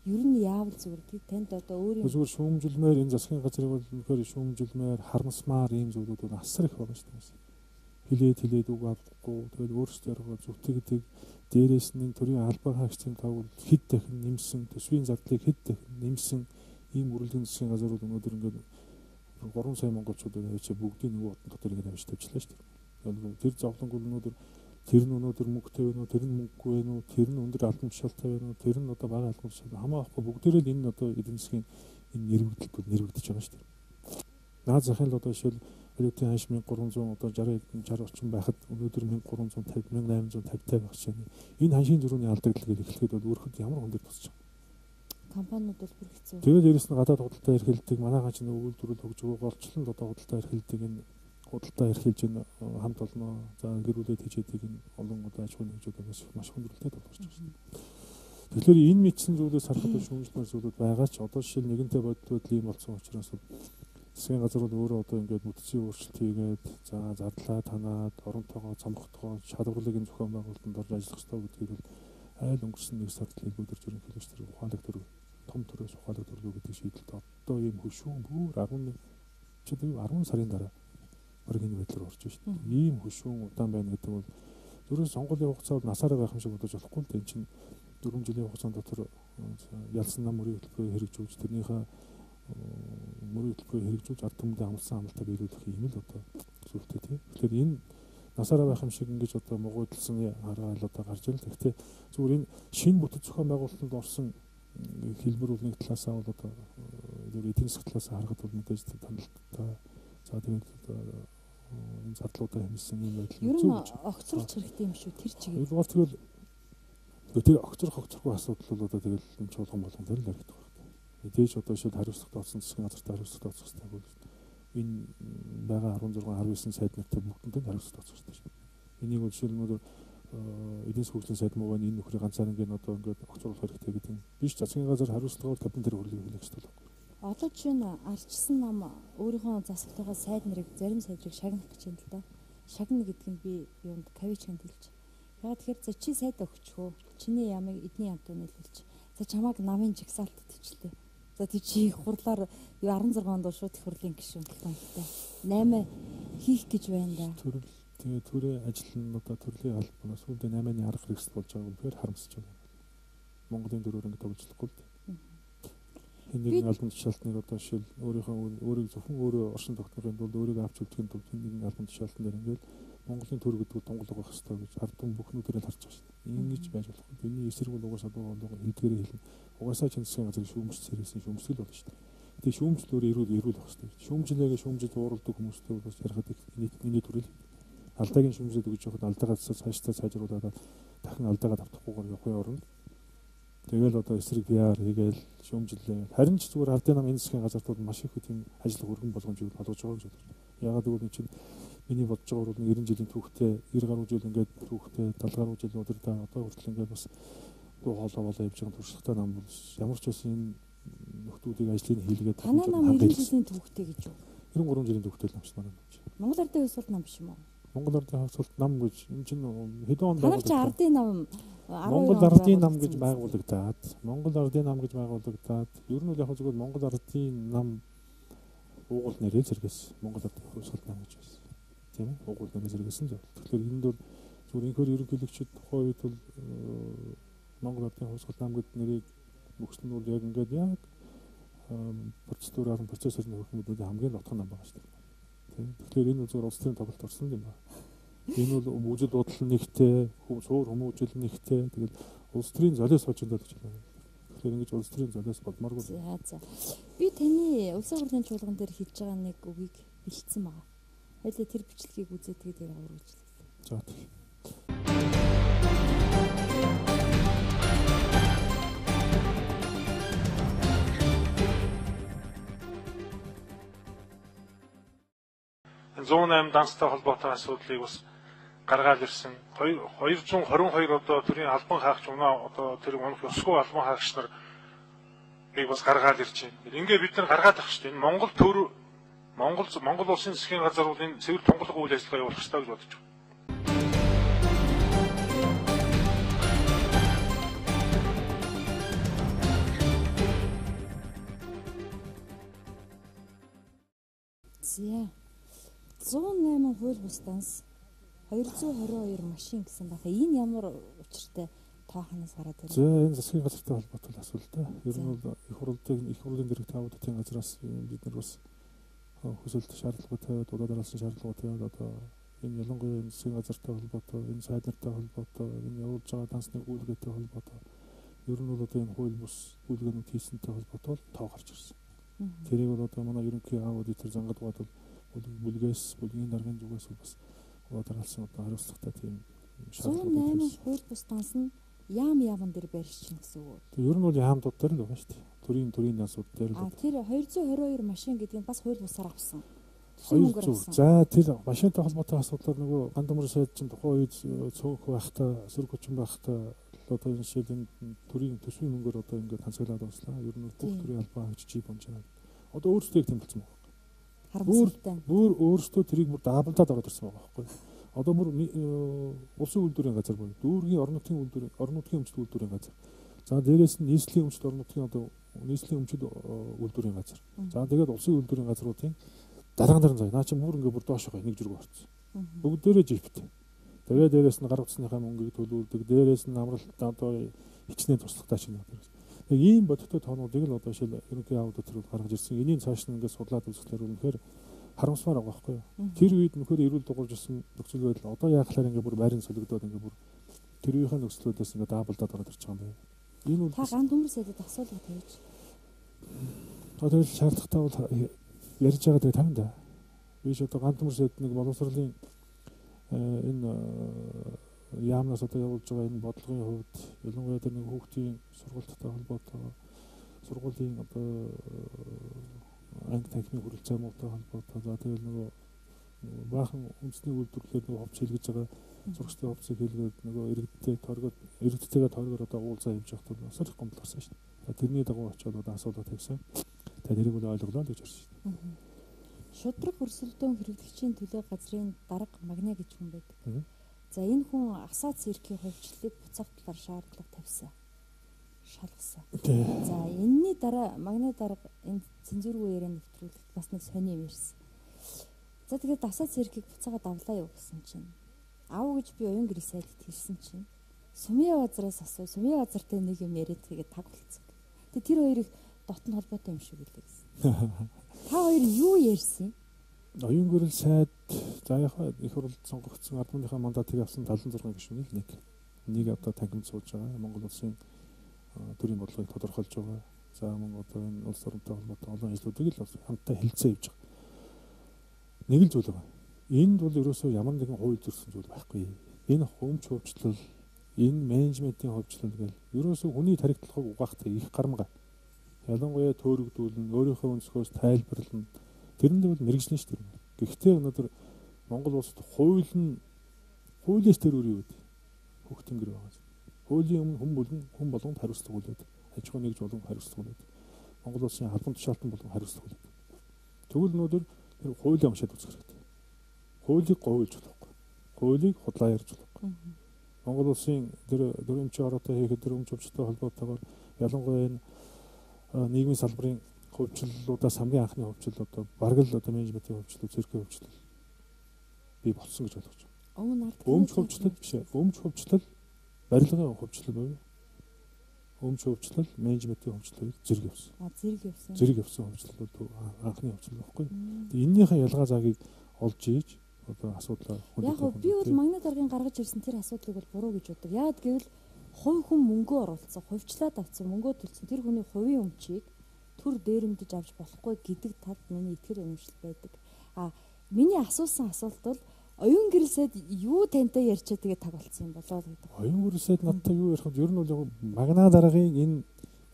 Ер нь яавал зүгээр тий танд одоо өөр юм зүгээр шүүмжилмээр энэ засгийн газрыг бол үнэхээр шүүмжилмээр харамсмаар ийм зүйлүүд бол асар их байгаа шүү. Хилээд хилээд үг авахгүй тэгэл өөрсдөө зүтгэдэг дээрээс нь төрийн албан хаагчдын тав хэд дахин нэмсэн төсвийн зардлыг хэд дахин нэмсэн ийм үргэлжлэн засгийн газрууд өнөөдөр ингээд 3 сая монголчуудыг авчи бүгдийн нэг утан дотор ингээд авч тавьчлаа шүү дээ. Тэр зовлонг өнөөдөр тэр нь өнөөдөр мөнгөтэй байна уу, тэр нь мөнгөгүй байна уу, тэр нь өндөр албан тушаалтай байна уу, тэр нь одоо бага албан тушаал хамаахгүй бүгдээрээ л энэ одоо эдийн засгийн энэ нэрвэгдэлтүүд нэрвэгдэж байгаа шүү дээ. Наад захын л одоо жишээл Халиутын ханш 1300 одоо 60 60 орчим байхад өнөөдөр 1350 1850 байх чинь энэ ханшийн зөрүүний алдагдал гэж эхлэхэд бол өөрөхөд ямар хүндөр тусч байгаа. Компаниуд бол бүр хэцүү. Тэгээд дээрэс нь гадаад худалдаа эрхэлдэг манай гач нэг үйлдвэрлэл хөгжөө голчлон одоо худалдаа эрхэлдэг энэ худалдаа эрхэлж энэ хамт олноо за гэрүүлээд хийжээдэг энэ олон одоо аж ахуйн нэгжүүд бас маш хүндрэлтэй тулгарч байгаа дээ. Тэгэхээр энэ мэдсэн зүйлээс харахад шүүмжлэмэр зүйлүүд байгаа ч одоо жишээл нэгэнтээ бодит байдал ийм болсон учраас засгийн газар бол өөрөө одоо ингээд бүтцийн өөрчлөлт хийгээд за зардлаа танаад оронтойгоо цамхтойгоо шалгуурлыг энэ зохион байгуулалтанд орж ажиллах хэрэгтэй гэдгийг айл өнгөрсөн нэг сардлыг өдөрж өрн хэлэгчдэр ухаалаг төрөв том төрөөс ухаалаг төрлөө гэдэг шийдэлд одоо ийм хөшүүн бүр 11 ч үгүй 10 сарын дараа энэ байдлаар орж шүү дээ. Ийм хөшүүн удаан байна гэдэг бол зөвхөн сонгуулийн хугацаа бол насаараа байх юм шиг бодож болохгүй л дээ. Энэ чинь 4 жилийн хугацаанд дотор ялсан нам мөрийн хөтөлбөрөөр хэрэгжүүлж тэрнийхээ мөрийн хөтөлбөрөөр хэрэгжүүлж ард түмэндээ амлсан амлалтаа биелүүлэх юм л одоо зүйлтэй тийм. Тэгэхээр энэ насаараа байх юм шиг ингэж одоо мугуйдалсан харгаал одоо гарч ирэл. Гэхдээ зүгээр энэ шин бүтэц зохион байгуулалтанд орсон хэлбэр бол нэг талаасаа бол одоо зөв эдийн засгийн талаас харахад бол мэдээж танилттай. За тэгээд энэ зардлуудаа хэмжсэн юм байдал Ер нь огцруулах хэрэгтэй юм шүү тэр чигээр. Нэгдүгээр тэгэл тэр огцрох огцрохгүй асуудал бол одоо тэгэл энэ чуулган болгон тэр л харагдах Мэдээж одоо шил хариуцлагад орсон засгийн газарт хариуцлагад орох хэрэгтэй бол энэ байгаа 16 19 сайд нартай бүгдэнд хариуцлагад орох хэрэгтэй шүү. Энийг бол жишээл өнөөдөр эдийн засгийн хөгжлийн сайд муугаа энэ нөхрийн ганцаараа ингээд одоо ингээд огцруулах хэрэгтэй гэдэг нь биш засгийн газар хариуцлагаар кабинет дээр хүрлийг хэлэх хэрэгтэй бол. Одоо жишээ нь арчсан нам өөрийнхөө засвартайгаа сайд нарыг зарим сайдрыг шагнах гэж байна л да. Шагна гэдэг нь би юунд кавичканд хэлж. Яг тэгэхээр за чи сайд өгчхөө. Чиний ямыг эдний ямтаа нийлүүлж. За чамааг намын жигсаалт төвчлээ За тий чи хурлаар 16 онд шууд их хурлын гишүүн гэх юм та. 8 хийх гэж байна да. Төрөл тэгээ төрөө ажил нь одоо төрлийн албанаас сүүлдээ 8-ны арга хэрэгсэл болж байгааг үнэхээр харамсаж байна. Монголын дөрөөр ингэ төвлөжлөхгүй л нэгэн албан тушаалтныг одоо жишээл өөрийнхөө өөрийг зөвхөн өөрөө оршин тогтнохын тулд өөрийгөө авч үлдэхин тулд нэгэн албан тушаалтан дээр ингээд Монголын төр гэдэг тунгалаг байх хэрэгтэй гэж ард түмэн бүхнүүдээр харж байгаа шүү дээ. Ингэж байж болохгүй. Бидний эсрэг бол угаасаа дуу хоолойгоо эдгээрээ хэлнэ. Угаасаа чинь засгийн газрын шүүмжлэл сэрээсэн шүүмжлэл болно шүү дээ. Тэгээ шүүмжлэл өөрөө эрүүл эрүүл байх хэрэгтэй. Шүүмжлээгээ шүүмжил ууралдаг хүмүүстэй бол бас ярихад миний төрөл алдаагийн шүүмжлэл өгж явахад алдаагаа цаашдаа сайжруулаад дахин алдаагаа давтахгүйгээр явахын оронд Тэгэл одоо эсрэг PR хийгээл шүүмжиллээ. Харин ч зүгээр ардын нам энэ засгийн газарт бол маш их тийм ажил хөргөн болгоомжийг олгож байгаа гэж байна. Ягаад гэвэл энэ чинь миний бодож байгаагаар бол 90 жилийн түүхтэй 90 гаруй жил ингээд түүхтэй 70 гаруй жил удирдаа одоо хүртэл ингээд бас дуу хоолой болоо явж байгаа туршлагатай нам бол ямар ч бас энэ нөхдүүдийг ажлыг хийлгээд танаа нам 90 жилийн түүхтэй гэж юу 93 жилийн түүхтэй нам шүү манай Монгол ардын хувьсгал нам биш юм уу Монгол ардын хувьсгалт нам гэж энэ чинь хэдэн онд байгуулагдсан ардын нам Монгол ардын нам гэж байгуулагдаад Монгол ардын нам гэж байгуулагдаад ер нь л яг зөвхөн Монгол ардын нам уугуул нэрээ зэрэгс Монгол ардын хувьсгалт нам гэж байсан тийм ээ угуул нэрээ зэрэгсэн зөв. Тэгэхээр энд бол зүгээр инхээр ерөнхийлөгчд тухайн үед бол э, Монгол Ардын хувьсгал намгад нэрийг өгсөн нь бол яг ингээд яг процедураар процессор нөхөмөдүүд хамгийн нотхон нам байгаа шүү дээ. Тийм. Тэгэхээр энэ зүгээр улс төрийн тоглолт орсон юм байна. Энэ бол үжил бодлол нэгтэй, суур хүмүүжил нэгтэй. Тэгээд улс төрийн золиос байгаа гэж байна. Тэгэхээр ингэж улс төрийн золиос болмооргүй. За за. Би таны улсын хурлын чуулган дээр хийж байгаа нэг үгийг бэлдсэн байгаа. Хоёлаа тэр бичлэгийг үзээд тэгээд ярих үргэлжлүүлээ. За. 108 данстай холбоотой асуудлыг бас гаргаад ирсэн. 222 одоо төрийн албан хаагч өнөө одоо тэр унах ёсгүй албан хаагч нар ийг бас гаргаад ирж байна. Ингээ бид нар гаргаад авах шүү дээ. Энэ Монгол төр Монгол Монгол улсын засгийн газар бол энэ цэвэр тунгалаг үйл ажиллагаа явуулах хэрэгтэй гэж бодож байна. За 108 хууль бусданс 222 машин гэсэн байна. Энэ ямар учиртай тоохоноос гараад байна? За энэ засгийн газартай холбоотой асуулт та. Ер нь бол их хурлын их хурлын дэрэг таавуудын газраас бид нар бас хүсэлт шаардлагатай тавиад удаа дараалсан шаардлагатай тавиад одоо энэ ялангуяа энэ засгийн газартай холбоотой, энэ сайд нартай холбоотой, энэ явуулж байгаа дансны гүйлгээтэй холбоотой ер нь бол одоо энэ хууль бус гүйлгээнүүд хийсэнтэй холбоотой тоо гарч ирсэн. Тэрийг бол одоо манай ерөнхий аудит тэр зангад бод бол бүлгээс бүлгийн даргын зүгээс бас дараалсан одоо хариуцлагатай тийм шаардлага. 108 хууль бус данс нь яам яамн дээр барьж чинь гэсэн үг. Тэг ер нь бол яамдууд дээр л байгаа шүү дээ. Төрийн төрийн дансууд дээр л. А тэр 222 машин гэдэг нь бас хууль бусаар авсан. 200. За тэр машинтай холбоотой асуудлаар нөгөө гандамар сайд чинь тухайн үед цөөнх байхдаа сөрөг хүчин байхдаа одоо энэ жишээл энэ төрийн төсвийн мөнгөөр одоо ингээд хансаглаад авслаа. Ер нь бүх төрийн албаа хаагч чи бомжаад. Одоо өөрсдөө болсон байна. Харамсалтай. Бүр өөрсдөө тэрийг бүр даабалдаад ороод ирсэн байгаа байхгүй. Одоо бүр э, улсын үйлдвэрийн газар буюу дүүргийн орон нутгийн үйлдвэр орон нутгийн өмчт үйлдвэрийн газар. За дээрээс нь нийслэлийн өмчт орон нутгийн одоо нийслэлийн өмчт үйлдвэрийн газар. За тэгээд улсын үйлдвэрийн газруудын дараан дараан заа. Наа чи бүр ингээ бүр доош байгаа нэг зүрг орсон. Бүгдээрээ жиптэй. Тэгээд дээрээс нь гар утасныхаа мөнгийг төлүүлдэг. Дээрээс нь амралт одоо хичнээн туслахтай шиг Яг ийм бодиттой тоонуудыг л одоо шил ерөнхий аудит төр гаргаж ирсэн. Энийг цааш нь ингээд судлаад үзэхлээр үнэхээр харамсмаар байгаа байхгүй юу. Тэр үед нөхөр эрүүл дугуйж ирсэн нөхцөл байдал одоо яахлаар ингээд бүр байрын солигдоод ингээд бүр тэр үеийн нөхцлүүдээс ингээд даабалдаад ороод ирж байгаа юм байна. Энэ үл та ган төмөр сайдад асуулга тавьж. Одоо шаардлагатай бол ярьж байгаа тэгээ тавина да. Би ч одоо ган төмөр сайд нэг боловсролын э, энэ яамнаас одоо явуулж байгаа энэ бодлогын хувьд ялангуяа тэр нэг хүүхдийн сургалттай холбоотой сургуулийн одоо э, анги танхимын хүрэлцээ муутай холбоотой за тэгэл нөгөө баахан үндэсний үйлдвэрлэлээр нөгөө ховч хийлгэж байгаа зургчдын ховцыг хийлгээд нөгөө иргэдтэй торгоод иргэдтэйгээ торгоор одоо уулзаа явж явахдаа их гомдол гарсан шин. Тэрний дагуу очиод одоо асуудал тавьсан. Тэгээ тэрийг бол ойлголоо гэж орсон шин. Шудраг өрсөлдөөн хэрэглэгчийн төлөө газрын дарга магна гэж хүн байдаг. За энэ хүн асаа циркийн хувьчлалыг буцаавтлаар шаардлага тавьсан. Шалгасан. За энэний дараа магнит дарга энэ цензургүй яриа нэвтрүүлэгт бас нэг сони юм ирсэн. За тэгээд асаа циркийг буцаагаад авлаа юу гэсэн чинь. Ав гэж би уян гэрээ сайдд хэлсэн чинь. Сумын базараас асуу. Сумын базартай нэг юм яриад тэгээд таг болцсон. Тэгээд тэр хоёрыг дотн холбоотой юм шиг үлээ гэсэн. Та хоёр юу ярьсан юм? Оюун гэрэл сайд за яг их хурл сонгогдсон албаныхаа мандатыг авсан 76 гишүүний нэг. Нэг одоо тангимд сууж байгаа. Монгол улсын төрийн бодлогыг тодорхойлж байгаа. За мөн одоо энэ улс оронтой холбоотой олон ажлуудыг л хамтдаа хэлцээ явж байгаа. Нэг л зүйл байгаа. Энд бол ерөөсөө ямар нэгэн хууль зөрсөн зүйл байхгүй. Энэ хөвмч хөвчлөл, энэ менежментийн хөвчлөл гэл ерөөсөө хүний таригдлахыг угаахтай их гарамга. Ялангуяа төөрөгдүүлнэ, өөрийнхөө өнцгөөс тайлбарлана Тэрэнд бол мэрэгжлэн шүү дээ. Гэхдээ өнөөдөр Монгол улсад хууль нь хуулиас тэр өөр юу вэ? Хөх тэнгэр байгаа. Хуулийн өмнө хүн болон хүн болгонд хариуцлага үлээд аж ахуй нэгж болгон хариуцлага үлээд Монгол улсын албан тушаалтан болгон хариуцлага үлээд. Тэгвэл өнөөдөр тэр хуулийг уншаад үзэх хэрэгтэй. Хуулийг говьлж болохгүй. Хуулийг худлаа ярьж болохгүй. Монгол улсын тэр дөрвөн ороотой хийхэд дөрвөн чөвчтэй холбоотойгоор ялангуяа энэ нийгмийн салбарын хөгжлөлүүдээс хамгийн анхны хөгжил одоо бараг л одоо менежментийн хөгжил, цэргийн хөгжил би болсон гэж ойлгож байна. Өмч хөгжлөл биш ээ. Өмч хөгжлөл барилгын хөгжлөл буюу өмч хөгжлөл менежментийн хөгжлөл зэрэг явсан. А зэрэг явсан. Зэрэг явсан хөгжлөлүүд анхны хөгжил байхгүй. Тэгээ энэнийхээ ялгаа заагийг олж ийж одоо асуудлаа Яг би бол магнит даргын гаргаж ирсэн тэр асуудлыг бол буруу гэж боддог. Яад гэвэл хувь хүн мөнгө оруулсан, хувьчлаад авсан, мөнгөө төлсөн тэр хүний хувийн өмчийг төр дээрэмдэж авч болохгүй гэдэг тад миний итгэл үнэмшил байдаг. А миний асуусан асуулт бол оюун гэрэлсэд юу тантай ярьчаа тэгээ таг болсон юм болоо гэдэг. Оюун гэрэлсэд надтай юу ярих вэ? Ер нь бол яг магна дараагийн энэ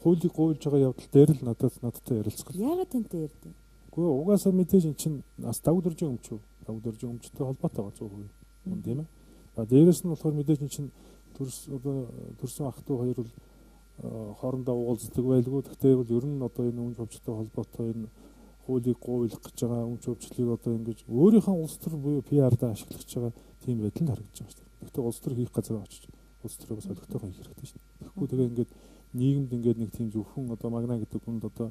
хуулийг гуйлж байгаа явдал дээр л надад надтай ярилцах. Яагаад тантай ярьдээ? Гэхдээ угаасаа мэдээж эн чинь нас давдуржийн өмчөө. Давдуржийн өмчтэй холбоотой байгаа 100%. Тийм ээ. А дээрэс нь болохоор мэдээж эн чинь төрс одоо төрсөн ах トゥ хоёр бол хоорондоо уулздаг байлгүй. Гэхдээ бол ер нь одоо энэ өмч өмчтэй холбоотой энэ хуулийг гуйлах гэж байгаа өмч өмчлийг одоо ингэж өөрийнхөө улс төр буюу PR-да ашиглаж байгаа тийм байдал нь харагдаж байгаа шүү дээ. Гэхдээ улс төр хийх газар очиж улс төрөө бас олигтойгоо хийх хэрэгтэй шүү дээ. Тэгэхгүй тэгээ ингээд нийгэмд ингээд нэг тийм зөвхөн одоо магна гэдэг хүнд одоо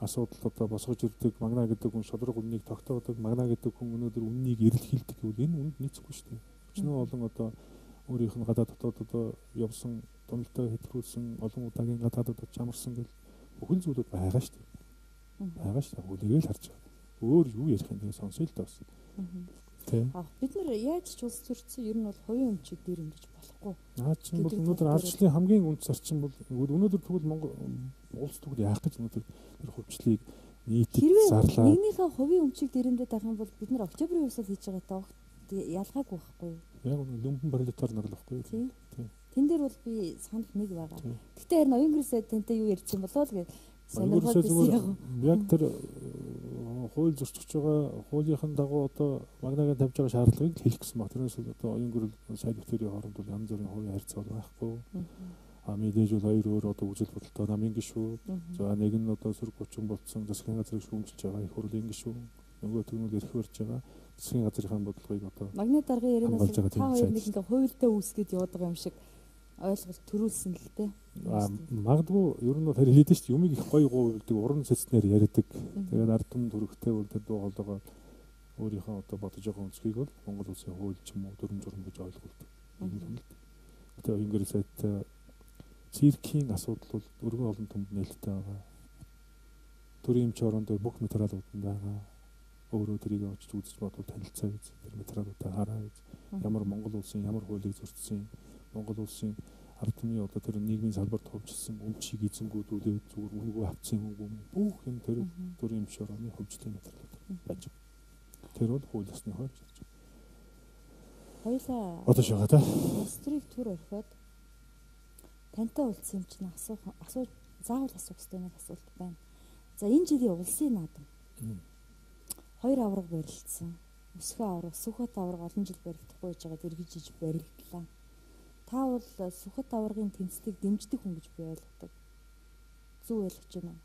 асуудал одоо босгож ирдэг магна гэдэг хүн шодрог үннийг тогтоодог магна гэдэг хүн өнөөдөр үннийг эрэл хилдэг гэвэл энэ үнд нийцэхгүй шүү дээ. Өчнөө олон одоо өөрийнх нь гадаа дотоод одоо явсан дундтай хэтрүүлсэн олон удаагийн гадаадад чамарсан гэл бүхэл зүйлүүд байгаа шүү дээ. Байгаа шүү. Үлэгээл харж байгаа. Өөр юу ярих юм сонсъё л даа. Тийм. А бид нар яаж ч улс төрсөн ер нь бол хувийн өмчийг дээр өмдөж болохгүй. Наа чинь бол өнөөдөр ардчлалын хамгийн үнд зарчим бол өнөөдөр тэгвэл Монгол улс тэгвэл яах гэж өнөөдөр тэр хувьчлалыг нийтэд зарлаа. Нэгнийхээ хувийн өмчийг дээрэмдээд байх юм бол бид нар октябрийн хувьсал хийж байгаатай огт ялгаагүй байхгүй юу? Яг нь лүмбэн пролетар нар л байхгүй юу? Тэн дээр бол би санах нэг байгаа. Гэтэ харин оюнгэрсээ тэнтэй юу ярьж юм болоо л гэж сонирхол байсан. Яг тэр хууль зөрчиж байгаа хуулийнхын дагуу одоо магнагийн тавьж байгаа шаардлагыг хэлэх гэсэн баг. Тэрнээс одоо оюун гэрэл сайд бүтээрийн хооронд бол янз бүрийн хувийн харьцаа байхгүй. А мэдээж бол хоёр өөр одоо үжил бодолтой намын гишүүд. За нэг нь одоо сөрөг 30 болцсон засгийн газрыг шүүмжилж байгаа их хурлын гишүүд. Нөгөөх нь эрх барьж байгаа засгийн газрын бодлогыг одоо магнит даргын ярианаас та хоёр нэг ингээ хуйлдаа үүсгээд яваад байгаа юм шиг ойлголт төрүүлсэн л дээ. Магадгүй ер нь бол хэлээд шүү дээ юмыг их гоё гуйвдаг уран сэцнэр яриад. Тэгээд ард түмэн төрөхтэй бол тэр дуу хоолойгоо өөрийнхөө одоо бодож байгаа өнцгийг бол Монгол улсын хууль ч юм уу дүрм журм гэж юм л. Тэгээд оюнгэр сайт циркийн асуудал бол өргөн олон түмэнд нээлттэй байгаа. Төрийн эмч орон дээр бүх материалууд нь байгаа. Өөрөө тэрийг очиж үзэж бодвол танилцаа гэж тэр материалуудаа хараа гэж. Ямар Монгол улсын ямар хуулийг зөрчсөн Монгол улсын ард түмний одоо тэр нийгмийн салбарт хөгжсөн өмчийг эзэнгүүдүүлээд зүгээр үнгүй авцсан юм уу бүх юм тэр төрийн эмч орооны хөгжлийн материалууд байж байгаа. Тэр бол хууль ёсны хойш гэж байна. Хоёлаа одоо шагаа та. Стрик төр орхиод тантай уулзсан юм чинь асуух асууж заавал асуух хэрэгтэй нэг асуулт байна. За энэ жилийн улсын наадам. Хоёр авраг барилдсан. Өсгөө авраг, сүхөт авраг олон жил баригдахгүй байж байгаад эргэж иж баригдлаа та бол сүхэт аваргын тэнцлийг дэмждэг хүн гэж би ойлгодог. Зөв ойлгож байна уу?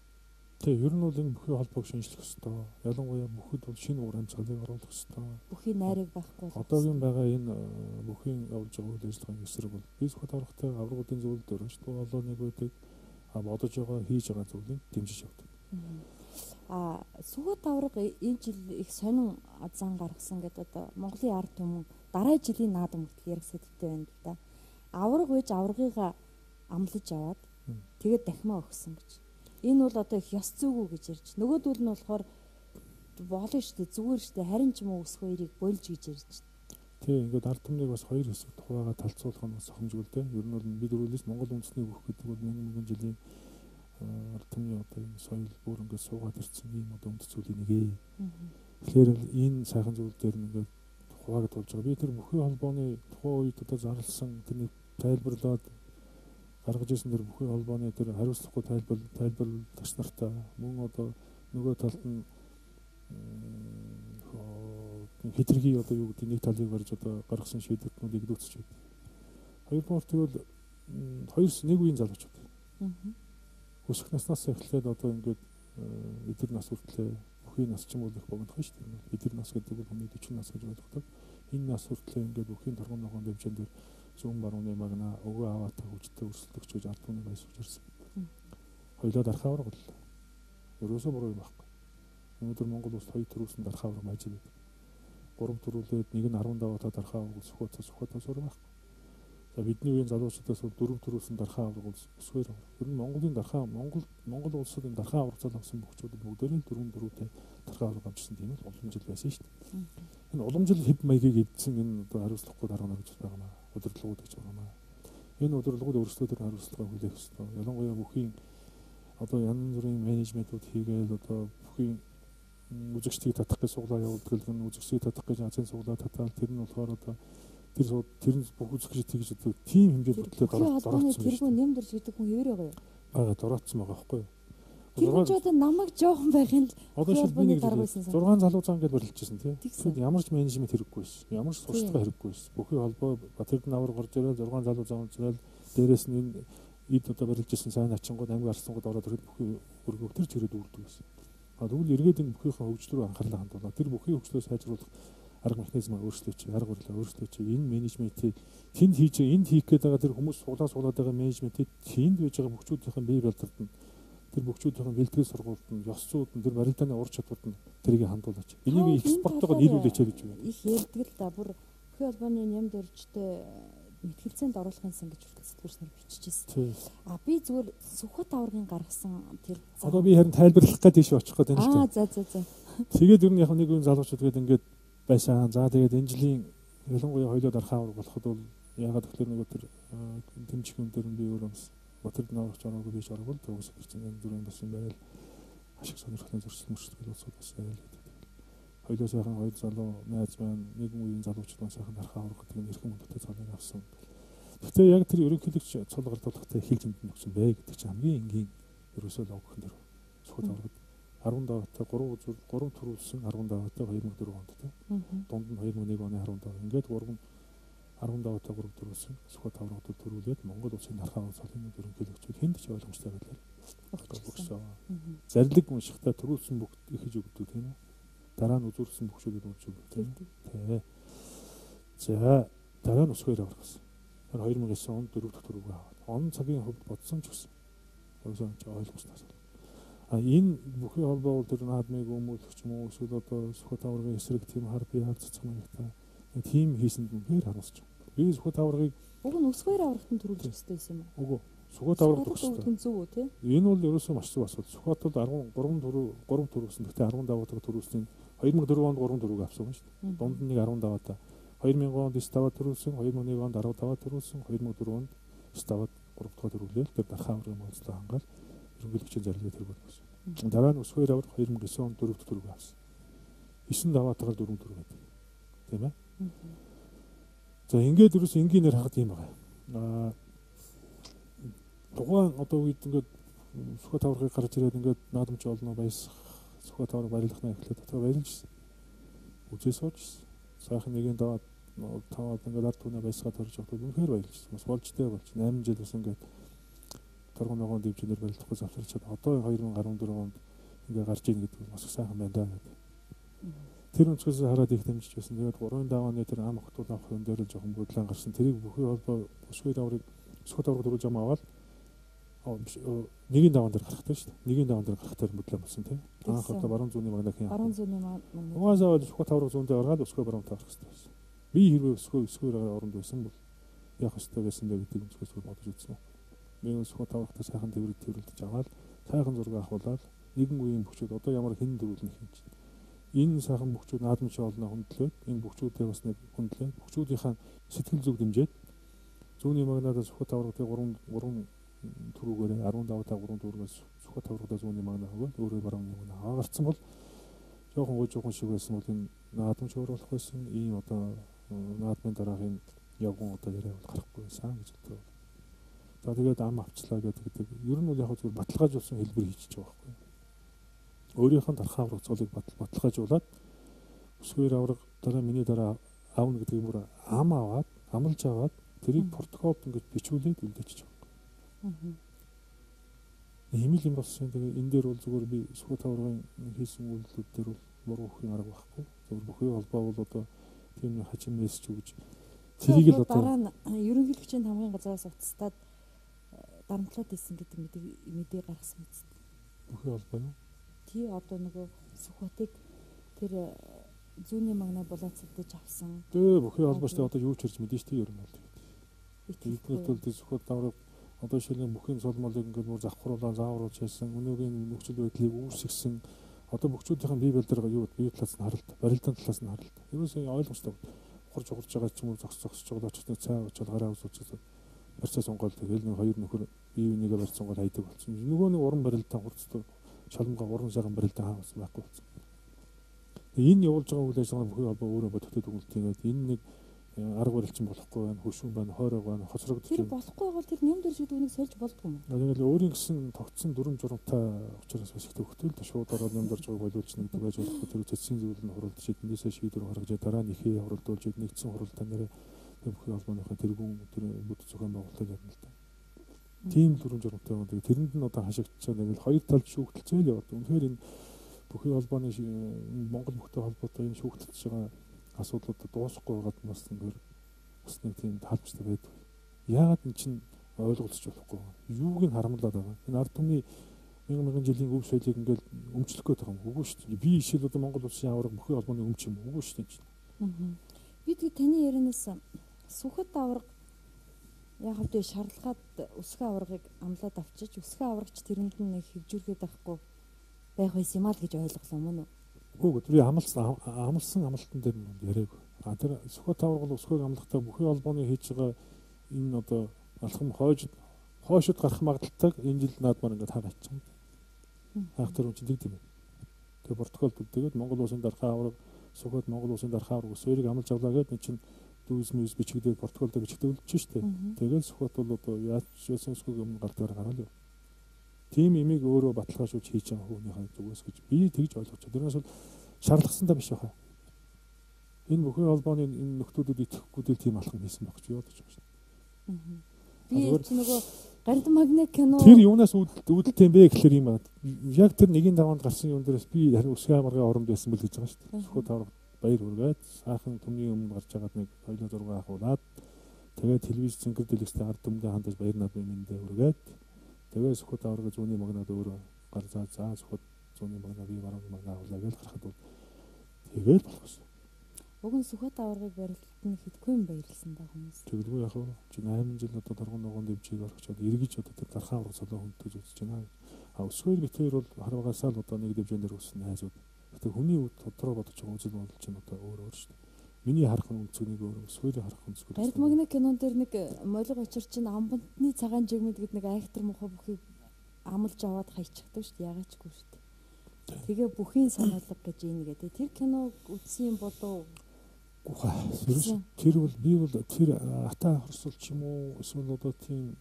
Тэг, ер нь бол энэ бүхий холбоог шинжлэх ёстой. Ялангуяа бүхэд бол шинэ уур амьсгалыг оруулах ёстой. Бүхий найраг байхгүй. Одоогийн байгаа энэ э, бүхийн явж байгаа үйл ажиллагааны эсрэг бол би сүхэт аврагтай аврагуудын зөвлөлд олоо нэг байдаг. А бодож байгаа хийж байгаа зүйлийг дэмжиж явдаг. А сүхэт авраг энэ жил их сонин зан гаргасан гэдэг одоо Монголын ард түмэн дараа жилийн наадам хүртэл ярих сэдвтэй байна л да авраг байж аврагыгаа амлаж аваад тэгээд дахимаа өгсөн гэж. Энэ бол одоо их ёс зүйгүй гэж ярьж. Нөгөөдөл нь болохоор болно шүү дээ зүгээр шүү дээ харин ч юм уу өсөх хоёрыг болж гэж ярьж. Тий ингээд ард түмнийг бас хоёр хэсэг тухайгаа талцуулах нь бас хэмжгүй л дээ. Ер нь бол бид дөрвөлээс Монгол үндэсний бүх гэдэг бол мянган мянган жилийн ард түмний одоо энэ соёл бүр ингээд суугаад ирсэн ийм одоо үндэс зүйлийн нэг ээ. Тэгэхээр энэ сайхан зүйл дээр ингээд хуваагдуулж байгаа. Би тэр бүхий холбооны тухайн үед одоо зарласан тэрний тайлбарлаад гаргаж ирсэн тэр бүхий холбооны тэр хариуцлахгүй тайлбар тайлбарлагч нартай мөн одоо нөгөө талд нь хитрхи одоо юу гэдэг нэг талыг барьж одоо гаргасан шийдвэртнүүдийг дүүцэж байна. Хоёрдугаар тэгвэл хоёр нэг үеийн залуучууд. Өсөх наснаас эхлээд одоо ингээд эдгээр нас хүртлээ бүхий нас ч юм уу их богинохон шүү дээ. Эдгээр нас гэдэг бол хүний 40 нас гэж ойлгодог. Энэ нас хүртлээ ингээд бүхийн торгон ногоон хэмжээнд зүүн барууны магна өгөө аваатай хүчтэй өрсөлдөгч гэж ард түмнийг айсууж ирсэн. Хоёлоо дарахаа ургал. Ерөөсөө буруу юм байхгүй. Өнөөдөр Монгол улсад хоёр төрүүлсэн дарахаа ургал байж байдаг. Гурав төрүүлээд нэг нь 10 даваа та дарахаа ургал сөхөт сөхөт сурах байхгүй. За бидний үеийн залуучуудаас бол дөрөв төрүүлсэн дарахаа ургал өсгөр. Ер нь Монголын дарахаа Монгол Монгол улсуудын дарахаа ургацал авсан бөхчүүд бүгдээрээ дөрвөн дөрөвтэй дарахаа ургал авчихсан тийм л улам жил байсан шүү дээ. Энэ улам жил хэв маягийг эвдсэн энэ одоо хариуцлагагүй дарга нар гэж байгаа удирдлагууд гэж маа. Энэ удирдлагууд өөрсдөө төр хариуцлага хүлээх ёстой. Ялангуяа бүхийн одоо янз бүрийн менежментүүд хийгээл одоо бүхийн үзэгчдийг татах гэж суглаа явуулдаг л гэн үзэгчдийг татах гэж азийн суглаа татаад тэр нь болохоор одоо тэр тэр нь бүх үзэгчд тэгж одоо тийм хэмжээд хөтлөө дороотсон. Тэр хүн нэмдэрж гэдэг хүн хэвээр байгаа юу? Аа дороотсон байгаа байхгүй юу? Тэр хүн ч одоо намайг жоохон байхын л Одоо шил би нэг дарга 6 байсан сан. залуу зам гэдээ барилжсэн тий. Тэгэхэд ямар ч менежмент хэрэггүй байсан. Ямар ч сурталчилгаа хэрэггүй байсан. Бүхий холбоо Батэрдэн авар гарч ирэл 6 залуу зам зэрэл дээрээс нь энэ ид одоо барилжсэн сайн ачингууд аймаг арсангууд ороод ирэхэд бүхий өргөв тэр чирэд үлддэг байсан. А тэгвэл эргээд энэ бүхийхэн хөгжлөөр анхаарлаа хандуулаа. Тэр бүхий хөгжлөө сайжруулах арга механизмаа өөрчлөөч, арга барилаа өөрчлөөч. Энэ менежментийг тэнд хийж энд хийх гээд байгаа тэр хүмүүс суглаа суулгаад байгаа менежментийг тэнд байж байгаа бүхчүүдийн бие бэлдэлд нь тэр бүхчүүдийн бэлтгэл сургуульд нь, ёс зүйд нь, тэр барилдааны ур чадварт нь тэрийг хандуулаач. Энийг экспорттойгоо нийлүүлээч гэж байна. их ярьдаг л да бүр бүхий холбооны ням дөржтэй мэтгэлцээнд оруулахын сан гэж хүртэл сэтгүүрс нар биччихсэн. А би зүгээр Сүхбат аваргын гаргасан тэр Одоо би харин тайлбарлах гээд тийш очих байна л Аа дээ. за за за. Тэгээд ер нь яг нэг үн залуучууд гээд ингээд байсан. За тэгээд энэ жилийн ялангуяа хоёлоо дарахаа авраг болоход бол ягаад гэхээр нөгөө тэр тэмчгэн дээр нь би өөрөө Батэрд наврах жороогүй биш орог бол төгс гэрчэн энэ дөрөв бас юм байл ашиг сонирхлын зөрчил мөрчлөл болцоод бас байл гэдэг. Хоёлоо сайхан хоёр залуу найз маань нэгэн үеийн залуучууд маань сайхан дарахаа авраг гэдэг нь эрхэм мөндөтэй цалыг авсан. Гэхдээ яг тэр ерөнхийлөгч цол гардуулахтай хил зэмдэн өгсөн бай гэдэг чинь хамгийн энгийн ерөөсөө логикэн дээр сухад аврагд 10 даваатай 3 үзүүр 3 төрүүлсэн 10 даваатай 2004 онд тий Мгм. дунд нь 2001 оны 10 даваа ингээд 3 10 даваатай 3 төрүүлсэн сухад аврагд төрүүлээд Монгол улсын дархаа цалын ерөнхийлөгчүүд хүнд ч ойлгомжтой байдлаар өгсөн. Зарлиг уншихтаа төрүүлсэн бүгд ихэж өгдөг тийм үү дараа нь үзүүлсэн бүгшүүдэд унж өгдөг тийм үү за дараа нь өсгөөр аврагсан 2009 онд дөрөв дэх төрөг аваад он цагийн хувьд бодсон ч гэсэн ойсон ч ойлгоснаас а энэ бүхий холбоо бол тэр наадмыг өмүүлэх юм уу эсвэл одоо сухат аврагын эсрэг тийм хар би хар цэцэг маягтай тийм хийсэнд үнээр харуулж байгаа. Би сухат аврагыг Уг нь өсгөр аврагтанд төрүүлж өстэй байсан юм уу? үгүй төгссөн. өгдөг нь зөв үү те? Энэ бол ерөөсөө маш зөв асуудал. Сухат бол 13 төрөв 3 төрөвсөн. Гэхдээ 10 даваатаа төрөвсөн. 2004 онд 3 төрөг авсан шүү дээ. Дунд нь нэг 10 даваатаа. 2000 онд 9 даваа төрүүлсэн, 2001 онд 10 даваа төрүүлсэн, 2004 онд 9 даваад 3 даваа төрүүлээл тэр дархаа аврагын мөнгөлөө хангаал ерөнхийлөгчийн зарлагыг тэр болсон. Дараа нь өсгөр авраг 2009 онд 4 төрөг авсан. 9 даваатаагаар 4 төрөг байдаг. Тийм ээ. За ингээд ерөөс энгийнээр хахад юм байгаа. Аа тухайн одоо үед ингээд сухат аврагыг гарч ирээд ингээд наадамч олно баясах сухат авраг барилгах нь эхлээд дотор баярлжсэн. Үзээ суужсэн. Сайхан нэгэн даваад таваад ингээд ард түнэ баясгаад орж явахад үнэхээр баярлжсэн. Бас болжтэй болж 8 жил бас ингээд торгон ногоон дэвжээр барилдахгүй завсарчаад одоо 2014 онд ингээд гарч ийн гэдэг бас сайхан байна да гэдэг. Тэр өнцгөөс хараад их дэмжиж байсан. Тэгээд 3 давааны тэр ам хотууд авах юм дээр л жоохон бодлон гарсан. Тэрийг бүхий холбоо өсгөө даврыг өсгөө даврыг төрүүлж юм аваад нэгэн даваан дээр гарахтай шүү дээ. Нэгэн даваан дээр гарахтай бодлон болсон тийм. Анх одоо баруун зүүнний магнахын Баруун зүүнний маань Угаасаа бол өсгөө таврыг зүүндээ гаргаад өсгөө баруун таврах хэрэгтэй байсан. Би хэрвээ өсгөө өсгөө оронд байсан бол яах ёстой байсан бэ гэдэг өнцгөөс бодож үзсэн. Би өсгөө таврахтаа сайхан тэмрэг тэмрэлдэж аваад сайхан зураг авахулаад нэгэн үеийн бүхчүүд одоо ямар хэн дөрүүлнэ юм чинь энэ сайхан бүхчүүд наадамч олно хөндлөөд энэ бүхчүүдээ бас нэг хөндлөө бүхчүүдийнхаа сэтгэл зүг дэмжиж зүүнний магнадаас сухат аврагтыг 3 3 төрүүгээр 10 давтаа 3 төрөөс сухат аврагтаа зүүнний магнаа хөгөөд өөрөө баруун нэг аваа гарцсан бол жоохон гоо жоохон шиг байсан бол энэ наадамч өөрчлөх байсан ийм одоо наадмын дараагийн явган одоо яриа бол гарахгүй байсан гэж бодлоо. За тэгээд ам авчлаа гэдэг. Ер нь бол яг зүгээр баталгаажуулсан хэлбэр хийчихэж байгаа байхгүй өөрийнх нь дархаа авраг цолыг баталгаажуулаад өсгөр авраг дараа миний дараа аавна гэдэг юм уу ам аваад амлж аваад тэрийг протоколд ингэж бичүүлээд үлдээчих байгаа. Хэмэл юм болсон. Тэгээ энэ дээр бол зүгээр би сухат аврагын хийсэн үйлдэлүүд дээр бол буруу хөхийн арга байхгүй. Зүгээр бүхий холбоо бол одоо тийм хажим мессеж өгж тэрийг л одоо дараа нь ерөнхийлөгчийн хамгийн газраас уцтаад дарамтлаад исэн гэдэг мэдээ мэдээ гаргасан мэт. бүхий холбоо юу? Тий одоо нөгөө Сүхбатыг тэр э, зүүнний магнаа булаацдаж авсан. Тэгээ бүхий холбоо штэ одоо юу ч хэрж мэдэн штэ ер нь бол. Итгэхгүй. Эднээс бол сухат авраг одоо шилэн бүхний солмолыг ингээд бүр завхруулаа заавруулж хийсэн өнөөгийн нөхцөл байдлыг үүсгэсэн. Одоо бүхчүүдийн бие бэлдэр юу? Бие талаас нь харалт барилдааны талаас нь харалт. Ерөөсөө ойлгомжтой ухарж ухарж байгаа ч юм уу зогс зогсож байгаа ч нэг цай очоод гараа үзүүлчихсэн барьцаа сонгоол. Тэгэл нэг хоёр нөхөр бие бинийгээ барьц сонгоод хайдаг болсон. Нөгөө нэг уран барилдаан хурцтай шалмгаа уран сайхан барилдаан хаасан байхгүй болсон энэ явуулж байгаа үйл ажиллагаа бүхий холбоо өөрөө бодтой дүгнэлт хийгээд энэ нэг арга барил чинь болохгүй байна, хөшүүн байна, хойрог байна, хоцрогдож Тэр болохгүй бол тэр ням дөрж гэдэг үнийг сольж болдгоо юм. Нэг л өөрийн гэсэн тогтсон дүрм журамтай учраас бас их төвхтэй л да шууд ороод ням дөрж байгааг боловч нэг байж болохгүй тэр цэцгийн зүйл нь хуралдаж эднээсээ шийдвэр гаргаж дараа нь ихээ хуралдуулж нэгдсэн хуралдаа нэрээ бүхий холбооныхаа тэргүүн тэр бүд зохион байгуулалт явна л да. Тийм дүрм журамтай байгаа. Тэрэнд нь одоо хашигдчихсан нэг л хоёр талд шүүхтэлцээ л яваад. Үнэхээр энэ бүхий холбооны Монгол мөхтэй холбоотой энэ шүүхтэлж байгаа асуудлуудад дуусахгүй байгаад бас ингээд бас нэг тийм таалбартай байдаг. Яагаад эн чинь ойлголцож болохгүй вэ? Юуг нь харамлаад байгаа. Энэ ард түмний мянган мянган жилийн өв соёлыг ингээд өмчлөх гээд байгаа юм. Үгүй шүү дээ. Би ишэл одоо Монгол улсын авраг бүхий холбооны өмч юм. Үгүй шүү дээ. Би тэг таны ярианаас сүхэт авраг яг хэвдээ шаардлагад өсгөө аврагыг амлаад авчиж өсгөө аврагч тэрэнд нь хөвжүүлгээд байхгүй байх байсан юм аа л гэж ойлголоо мөн үү? Үгүй би амлсан амлсан амлалтан дээр нь яриаг. А тэр Сүхбат аврал өсгөөг амлахдаа бүхий холбооны хийж байгаа энэ одоо алхам хойж хойшод гарах магадaltaг энэ жил наадмаар ингээд хаа ачсан. Хаах тэр үн чинь тэгдэм юм. Тэгээ протоколд тэгээд Монгол улсын дархаа авраг Сүхбат Монгол улсын дархаа авраг өсвөрийг амлаж авлаа гэдэг чинь дүүс мэс бичигдээд протоколд бичигдүүлж штэ. Тэгээд Сүхбат бол одоо яаж яасан өсгөөг өмнө гардгаар гараад юу. Тийм имийг өөрөө баталгаажуулж хийж байгаа хүнийхээ зүгээс гэж би тэгж байна. Тэрнээс бол шаардлагасандаа биш баха. Энэ бүхэн холбооны энэ нөхдүүдүүд итгэхгүй дээр тийм алхам хийсэн байх гэж бодож шин. Би нөгөө гард магнит кино Тэр юунаас үүдэлтэй юм бэ гэхэлэр юм аа. Яг тэр нэгийн даваанд гарсан юм дээрээс би харин өсгөө амаргаа оронд байсан бэл гэж байгаа шүү дээ. Сөхөө тавар баяр хүргээд саахан төмний өмнө гарч байгаад нэг 2 6 ахуулаад тэгээд телевиз цэнгэр дэлгэстэй ард түмдээ хандаж баяр над юмдээ хүргээд Тэгээ сүхот аварга зүүнний магнад өөрөө гар заа заа сүхот зүүнний магнаа би баруун магнаа авлаа гэж гарахад бол тэгэл болох шээ. Уг нь сүхот аваргыг барилтад нь хэдгүй юм баярлсан да хүмүүс. Тэгэлгүй яг хөө чи 8 жил одоо торгон ногоон дэвжийг орчиход эргэж одоо тэр дархан аварга солон хүндэж үзэж байна. А өсгөл битээр бол харвагасаа л одоо нэг дэвжэнээр өссөн найзууд. Гэтэ хүний тодорхой бодож байгаа үзэл бодол чинь одоо өөр өөр шүү дээ. Миний харах өнцгөөнийг өөр өсвөрийн харах өнцгөө. Бард магны кинон дээр нэг молиг очир чинь амбантны цагаан жигмэд гэдэг нэг айхтар мохоо бүхийг амлж аваад хайчихдаг шүү дээ. Ягаачгүй шүү дээ. Тэгээ бүхийн санаалга гэж ийм гэдэг. Тэр киног үзсэн болов Гуха. Тэр бол би бол тэр ата хорсол ч юм уу эсвэл одоо тийм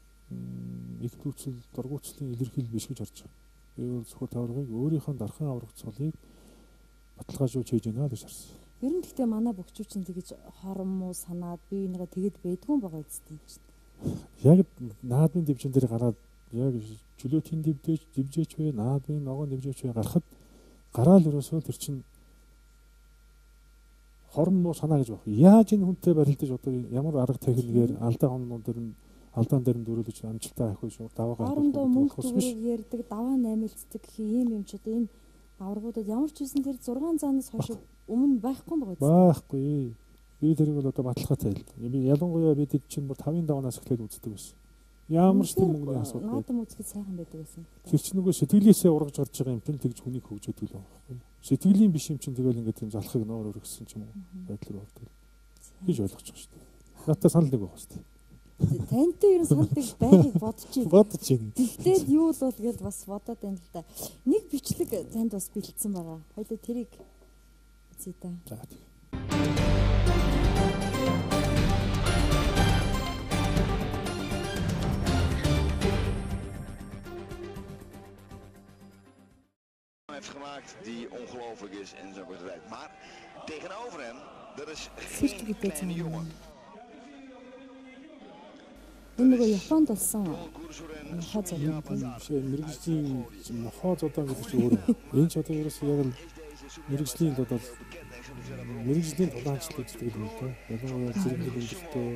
их түүцэл дургуутслын илэрхийлэл биш гэж харж байгаа. Би бол зөвхөн таврагыг өөрийнхөө дархан аврах цолыг баталгаажуулж хийж байна гэж харсан. Ер нь гэхдээ манай бөхчүүд чинь тэгэж хором муу санаад би энийгээ тэгэд байдгүй байгаа үстэй чинь. Яг наадмын дэвжин дээр гараад яг чөлөөтийн дэвдэж дэвжээч вэ наадмын ногоон дэвжээч вэ гарахад гараал ерөөсөө тэр чинь хором муу санаа гэж байна. Яаж энэ хүнтэй барилдаж одоо ямар арга техникээр алдаа хоннууд дээр нь алдаан дээр нь дөрүүлж амжилттай авах шүү даваа гаргах. Хоорондоо мөнгө төгрөг ярьдаг даваа наймилцдаг гэх юм юм ч одоо энэ аваргуудад ямар ч үсэн тэр 6 заанаас хойш өмнө байхгүй байгаа юм. Байхгүй. Би тэрийг бол одоо баталгаатай хэл. Би ялангуяа би тэд чинь бүр 5-ын давнаас эхлээд үздэг байсан. Ямар ч тийм мөнгөний асуудал. Наадам үзэхэд сайхан байдаг байсан. Тэр чинь нөгөө сэтгэлээсээ ургаж гарч байгаа юм чинь тэгж хүнийг хөгжөөдгөл байгаа байхгүй. Сэтгэлийн биш юм чинь тэгэл ингээд тийм залхыг ноор өргөссөн ч юм уу байдлаар болдог. гэж ойлгож байгаа шүү дээ. Надад санал нэг байгаа шүү дээ. Тантай ер нь сандыг байхыг бодож байна. Бодож байна. Тэгтэл юу л бол гэж бас бодоод байна л да. Нэг бичлэг танд бас бэлдсэн байгаа. Хоёул тэрийг үзье да. За. heeft gemaakt die ongelooflijk is in zo'n bedrijf. Maar tegenover hem, dat is geen kleine jongen. Энэ нөгөө Японд болсон нохоо зодон тийм мэрэгжлийн нохоо зодон гэдэг чинь өөр. Энэ ч одоо ерөөс яг л мэрэгжлийн одоо мэрэгжлийн тулаанчлал гэдэг юм да. Ялангуяа зэрэглэл өндөртөө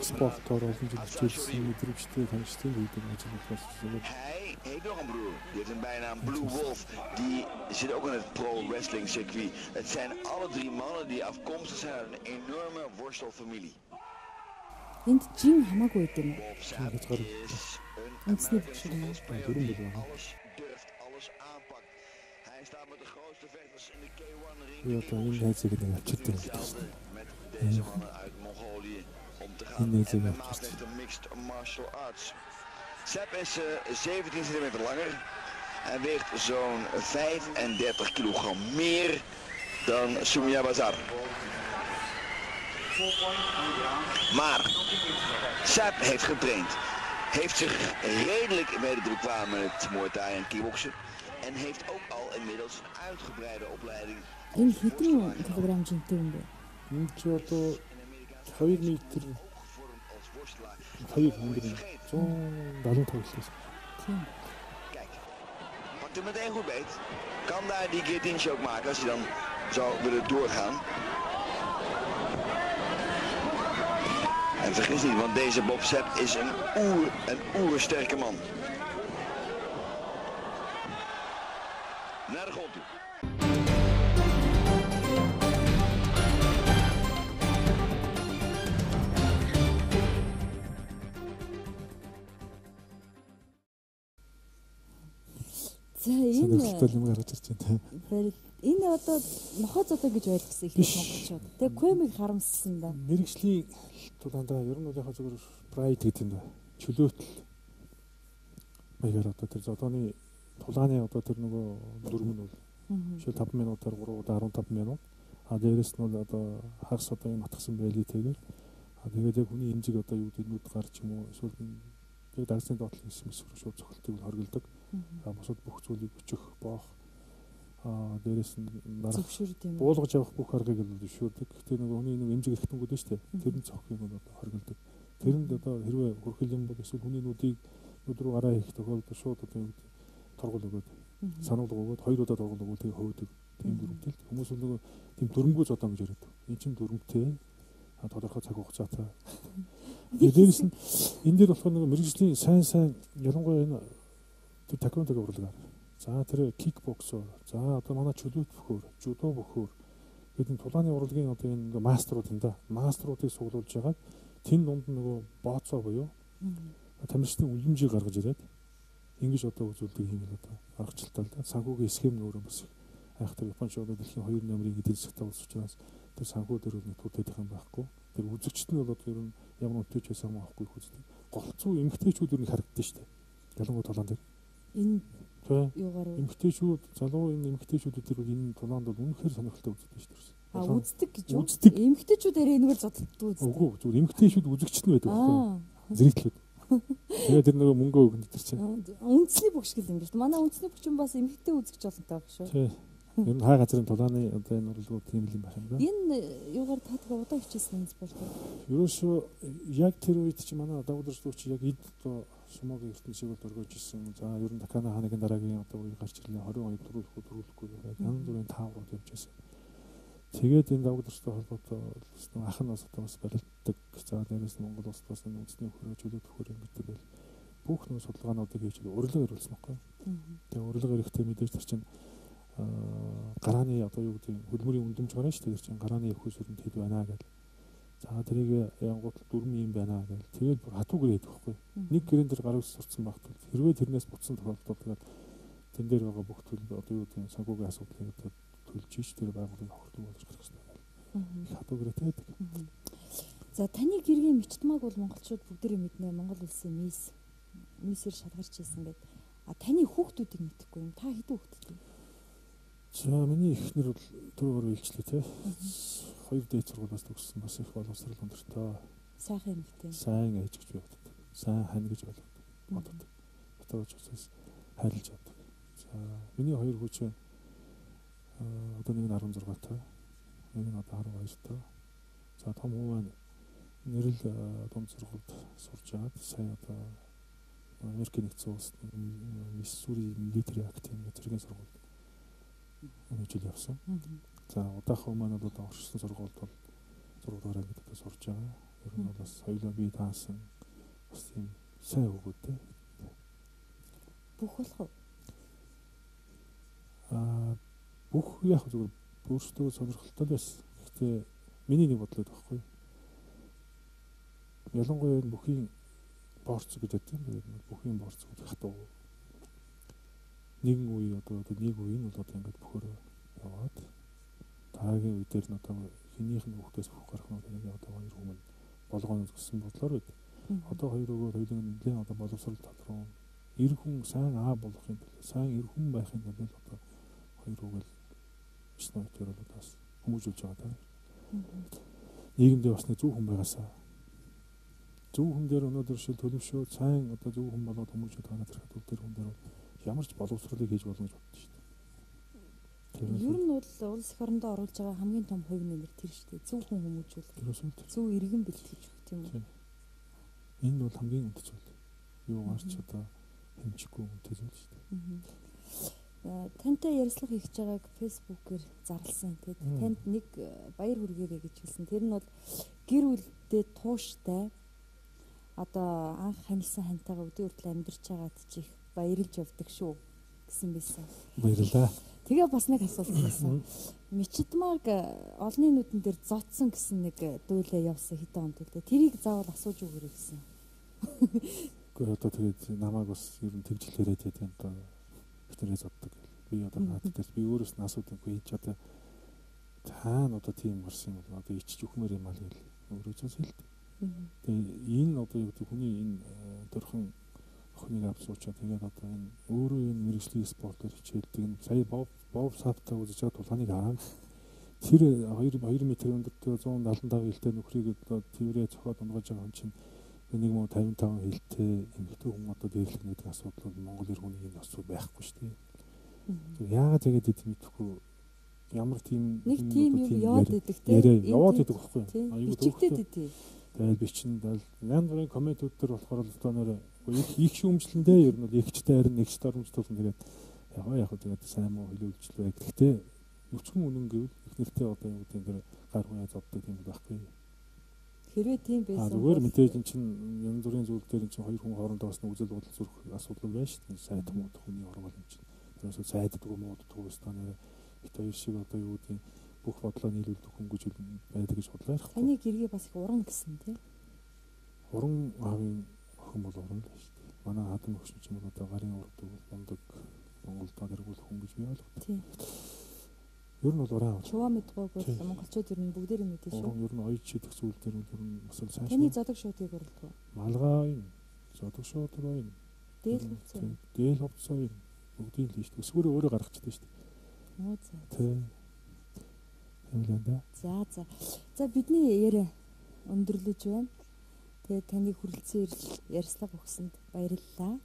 спортоор олон жил хичээлсэн мэдрэмжтэй танилцсан гэдэг болохоос зүгээр. Hij heeft nog een broer. Die heeft een bijnaam Blue Wolf. Die zit ook in het pro wrestling circuit. Het zijn alle drie mannen die afkomstig zijn uit een enorme worstelfamilie. Энд жин хамаагүй байд юм. Гэж гарав. Үндэсний бишиг юм. Дөрөв бил байна. Би одоо энэ найзыг нэг авчирдаг юм байна. Энэ найзыг авчирч. Sepp is uh, 17 centimeter langer en weegt zo'n 35 kilogram meer dan Sumia Bazar. Maar Sap heeft getraind. Heeft zich redelijk weten te bekwamen met Muay Thai en kickboksen. En heeft ook al inmiddels een uitgebreide opleiding Энэ хэдэн килограмм жинтэй юм бэ? энэ чи одоо in 2 Amerika метр gevormd als worstelaar. 2 метр 175 кг. Тийм. Kijk, pakt hem meteen goed beet. Kan daar die guillotine choke maken als hij dan zou willen doorgaan. En vergis niet, want deze Bob Sepp is een oer, een oersterke man. Naar de grond toe. Сонирхолтой юм гарч ирж байна. энэ одоо нохоо зодоо гэж ойлгосон их монголчууд. Тэгээ комиг харамссан да. Мэргэжлийн тулаандаа ер нь бол яг зөвхөн прайд гэдэг юм да. Чөлөөтөл маягаар одоо тэр зодооны тулааны одоо тэр нөгөө дүрм нь бол шил 5 минутаар 3 удаа 15 минут. А дээрэс нь бол одоо хагас одоо юм атгсан байлитэйгээр а тэгээд яг хүний эмзэг одоо юу гэдэг нүд гарч юм уу эсвэл яг дагсны доотлын хэсэг мэсвэр шууд цохилтыг бол хоригддаг. А бусад бүх зүйлийг өчөх, боох а дээрэс нь үү? буулгаж явах бүх аргыг л зөвшөөрдөг. Гэхдээ нөгөө хүний нэг эмзэг эрхтэнгүүд нь шүү дээ. Тэр нь цохих юм одоо хоригддог. Тэрэнд одоо хэрвээ хөрхөл юм бол эсвэл хүний нүдийг нүд рүү гараа хийх тохиолдолд шууд одоо юу гэдэг тургал өгөөд сануулга өгөөд хоёр удаа тургал өгөөд тэгээ хөөдөг. Тийм дүрмтэй л хүмүүс нөгөө тийм дүрмгүй зодоо гэж яриад. Энд чинь дүрмтэй тодорхой цаг хугацаатай. Дээрэс нь энэ дээр болохоор нөгөө мэрэгжлийн сайн сайн ялангуяа энэ тэр таквондог урлагаар За тэр кикбоксер. За одоо манай чөлөөт бөхөр, жудо бөхөр гэдэг тулааны урлагийн одоо энэ мастерууд энэ да. Мастеруудыг суглуулж байгаа. Тэн дунд нөгөө бооцоо буюу тамирчдын үлэмжийг гаргаж ирээд ингэж одоо үзүүлдэг юм л одоо аргачлалтаа л да. Санхүүгийн схем нөөрөө бас айхтар Японч одоо дэлхийн 2 номерын эдийн засгтаа улс учраас тэр санхүү дээр бол төвтэйх юм байхгүй. Тэр үзэгчт нь бол одоо ер нь ямар ч байсан юм аахгүй их үздэг. Голцоо эмгтээчүүд ер нь харагддаг шүү дээ. Ялангуяа тулаан дээр. Энэ юугаар эмгтээчүүд залуу энэ эмгтээчүүд тэр энэ тулаанд бол үнэхээр сонирхолтой үздэг шүү дээ. А үздэг гэж юу? Үздэг. Эмэгтэйчүүд арай энэгээр зодтолдог үздэг. Үгүй зүгээр эмгтээчүүд үзэгчт нь байдаг байхгүй. Зрителүүд. Тэгээд тэр нөгөө мөнгө өгнө тэр чинь. Үндэсний бүгшгэл юм биш. Манай үндэсний бүгчин бас эмэгтэй үзэж боломжтой байх шүү. Тий. Ер нь хаа газрын тулааны одоо энэ урлагууд тийм л юм байна да. Энэ юугаар та тэгээ удаа хичээсэн энэ спорт. Ерөөсөө яг тэр үед чи манай дагуулч яг эд одоо сумогийн ертөнцийг бол өргөж исэн. За ер нь Такана хааныгийн дараагийн одоо үеийг гарч ирлээ 20 оны төрүүлэхгүй гэдэг янз бүрийн тааврууд явж байсан. Тэгээд энэ дагуулчтай холбоотой ах нь бас одоо бас барилддаг. За дээрээс Монгол улс бас энэ үндэсний хөрөө чөлөөт хөрөө гэдэг бол бүх нэг судалгаануудыг хийж урилга ирүүлсэн байхгүй. Тэгээ урилга эрэхтэй мэдээж тэр чинь гарааны одоо юу гэдэг хөлмөрийн үндэмж гарна шүү дээ чинь гарааны өвхөс өрөнд хэд байна гэдэг. За тэрийг янгуут дөрмөн юм байна гэж. Тэгээд бүр хатуугаар хийдэг байхгүй. Нэг гэрэн дээр гар ус сурцсан багт хэрвээ тэрнээс буцсан тохиолдолд тэгээд тэн дээр байгаа бүх төлөв одоо юу гэдэг санхүүгийн асуудлыг одоо төлж ич тэр байгууллагын хохирлог болж гарах хэрэгтэй байна. Хатуугаар байдаг. За таны гэргийн мичтмаг бол монголчууд бүгдээрээ мэднэ. Монгол улсын мис мисээр шалгарч ирсэн гэдэг. А таны хүүхдүүдийг мэдэхгүй юм. Та хэдэн хүүхэдтэй? За миний эхнэр бол түрүүгээр үйлчлээ те. Хоёр дээд сургуулиас төгссөн бас их боловсрал өндөртэй. Сайхан эмэгтэй. Сайн ээж гэж боддог. Сайн хань гэж боддог. боддог. Батууч учраас хайрлаж явдаг. За миний хоёр хүүч одоо нэг нь 16 таа. Нэг нь одоо 12 таа. За том хүү маань нэрэл аа, дунд сургуульд сурж аваад сая одоо Америкийн нэгдсэн улс Миссури милитари академи зэргийн сургуульд өнөө жил явсан. За удаахан маань бол одоо оршсон сургуульд бол 6 дугаар ангид одоо сурж байгаа. Ер нь бол бас соёлоо бий даасан бас тийм сайн хөгөөтэй. Бүх болох? Аа бүх яг зүгээр өөрсдөө сонирхолтой байсан. Гэхдээ миний нэг бодлоо байхгүй. Ялангуяа энэ бүхийн борц гэж яддаг юм. Бүхийн борц гэж хатуу. Нэгэн үе одоо одоо нэг үе нь бол одоо ингээд бөхөр яваад дараагийн үе дээр нь одоо хинийх нь хүүхдээс бүх гарах нь нэг одоо хоёр хүмүүс болгоно гэсэн бодлоор байд. Одоо хоёр өгөө хоёулын нэлээд одоо боловсрол тал руу эр хүн сайн аа болохын тулд сайн эр хүн байхын тулд одоо хоёр үгэл бичнэ хоёр бол бас хүмүүжүүлж байгаа даа. нийгэмдээ бас нэг зөв хүн байгаасаа зөв хүн дээр өнөөдөр шил төлөвшөө сайн одоо зөв хүн болоод хүмүүжээд байгаа зэрэг тул дээр хүн дээр ямар ч боловсролыг хийж болно гэж боддоо шүү дээ. Ер нь бол улс их орондоо оруулж байгаа хамгийн том хувь нэмэр тэр шүү дээ. Зөв хүн хүмүүжүүлэх. Зөв иргэн бэлтгэж өгөх тийм үү? Энэ бол хамгийн үнэт зүйл. Юу гарч одоо хэмжихгүй үнэтэй зүйл шүү дээ. Э, тантай ярилцлага хийж байгааг фэйсбүүкээр зарласан. Тэгээд танд нэг э, баяр хүргээрэй гэж хэлсэн. Тэр нь бол гэр бүлдээ тууштай одоо анх ханилсан хантайгаа өдөр хүртэл амьдарч байгаад чих баярлж явдаг шүү гэсэн байсан. Баярлалаа. Тэгээ бас нэг асуулт байсан. Мичдмаг э, олны нүдэн дээр зодсон гэсэн нэг дуулаа явсан хэдэн онд үлээ. Тэрийг заавал асууж өгөрэй гэсэн. Гэхдээ одоо тэгээд намайг бас ер нь тэгж хэлээд байдаг даа битэрээ зоддог. Би одоо наадтай би өөрөөс нь асуудаггүй чи одоо таана одоо тийм гарсан бол одоо ичж өгмөр юм аа л өөрөө ч хэлдэг. Тэгээ энэ одоо юу гэдэг хүний энэ төрхөн охиныг авсуучаа тэгээд одоо энэ өөрөө энэ мэрэгжлийн спортоор хичээлдэг нь сая бов бов сафтаа үзэж байгаа тулгааныг аа тэр 2 2 м өндөртэй 175 хилтэй нөхрийг одоо тэрээ цохоод унгаж байгаа хүн чинь нэг муу 55 хилтэй эмэгтэй хүн одоо дээрлэх гэдэг асуудал бол Монгол иргэний энэ асуудал байхгүй шүү дээ. Яагаад тэгээд эд мэдэхгүй ямар тийм нэг тийм юм яваад идэг те. Яваад идэг байхгүй. Аюу төвхтэй. Тэгээд би чинь бол бүрийн комментүүд төр болохоор л одоо нэр их шүүмжлэндээ ер нь бол ихчтэй харин нэгч дарамж тулсан тэгээд яг яг тэгээд сайн муу хилүүлжлээ. Гэхдээ өчгөн үнэн гэвэл их нэртэй одоо юу гэдэг нь гар хуяа зоддаг юм байхгүй. Хэрвээ тийм байсан. Зүгээр мэдээж эн чинь янз бүрийн зүйл дээр эн чинь хоёр хүн хоорондоо бас үзэл бодол зүрх асуудал байна шүү дээ. Сайд мууд хүний орвол юм чинь. Тэрээс сайддаг мууддаг өстөө нэр бит хоёр шиг одоо юу гэдэг бүх бодлоо нийлүүлдэг хүн гэж байдаг гэж бодлоо. Таны гэргээ бас их уран гэсэн тий. Уран аавын охин бол уран л шүү дээ. Манай хадам өгшин ч юм уу одоо гарын урд мундаг Монголд дэргүүл хүн гэж би ойлгодог. Тий. Ер нь бол ураа. Чуваа мэдгүй бол монголчууд ер нь бүгдээр мэдээ шүү. Ер нь оёд шидэх зүйл дээр бол ер нь бас сайн. Таны зодог шуудыг уралдгүй. Малгай юм. Зодог шууд байна. Дээл хувцас. Дээл хувцас. Бүгдийг л шүү. Өсвөр өөрөө гаргачихдаг шүү дээ. Оо за. Тий. Хэмлэнда. За за. За бидний яриа өндөрлөж байна. Тэгээ таны хүрэлцэн ярьслага өгсөнд баярлалаа.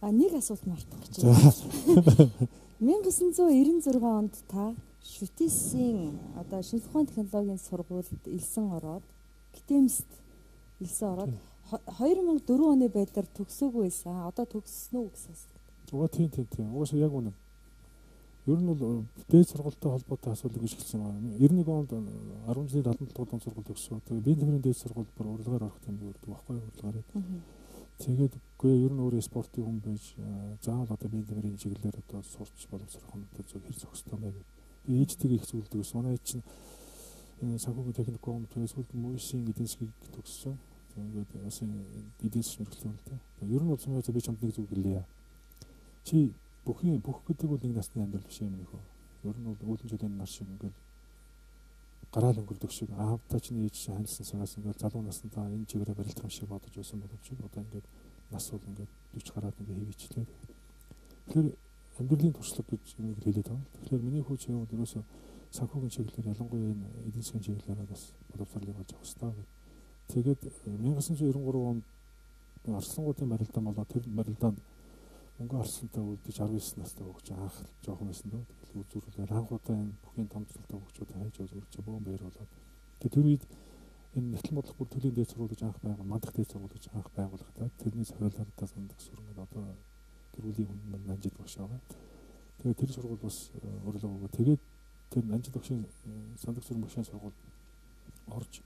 А нэг асуулт мартах гэж байна. 1996 онд та Шүтисийн одоо шинжлэх ухааны технологийн сургуульд элсэн ороод Гитэмст элсэн ороод 2004 оны байдлаар төгсөөгүй байсан. Одоо төгссөн үү гэсэн. Уга тийм тийм тийм. Угаасаа яг үнэ. Ер нь бол дээд сургуультай холбоотой асуудал гэж хэлсэн байна. 91 онд 10 жилийн 77 дугаар сургууль төгсөө. Тэгээ би тэмрийн дээд сургууль бүр урилгаар орох юм гэдэг баггүй урилгаар. Тэгээд үгүй ер нь өөрөө спортын хүн байж заавал одоо би тэмрийн чиглэлээр одоо сурч боловсрох нь зөв хэр зохистой байна гэдэг. Ээжтэйг их зүйлдэг ус. Манай чинь энэ санхүүгийн техникум төлөвлөлт мөшийн эдийн засгийг төгссөн. Тэгээд бас эдийн засгийн л дээ. Ер нь бол сумын би чамд нэг зүйл гэлээ. Чи бүхий бүх гэдэг бол нэг насны амьдрал биш юм нөхөө. Ер нь бол үүлэн жилийн нар шиг ингээл гараал өнгөрдөг шиг аавтаа ч нээж ханилсан сагаас ингээл залуу наснаа энэ чигээрээ барилдах юм шиг бодож байсан боловч одоо ингээд нас бол ингээд 40 гараад ингээд хэвийчлээ. Тэгэхээр амьдралын туршлага гэж нэг хэлээд байгаа. Тэгэхээр миний хүү чинь бол ерөөсө санхүүгийн чиглэлээр ялангуяа энэ эдийн засгийн чиглэлээр бас боловсролыг олж авах хэрэгтэй гэдэг. Тэгээд 1993 онд Арслангуудын барилдаан болоод тэр барилдаанд мөнгө орсонтой үлдэж 19 настай хөгж анх жоохон байсан дөө. Тэгэл үзүүрүүлээ анхудаа энэ бүхний томцолтой хөгжүүд хайж үзүүлж бөөн баяр болоод. Тэгээ тэр үед энэ нэтлэн бодлох бүр төлийн дээд сургууль гэж анх байгуул, мандах дээд сургууль гэж анх байгуулагдаад тэрний та сандах сүрэн одоо гэрүүлийн хүн маань нанжид багш байгаа. Тэгээ тэр сургууль бас урилга өгөө. Тэгээд тэр нанжид багшийн сандах сүрэн багшийн сургууль орж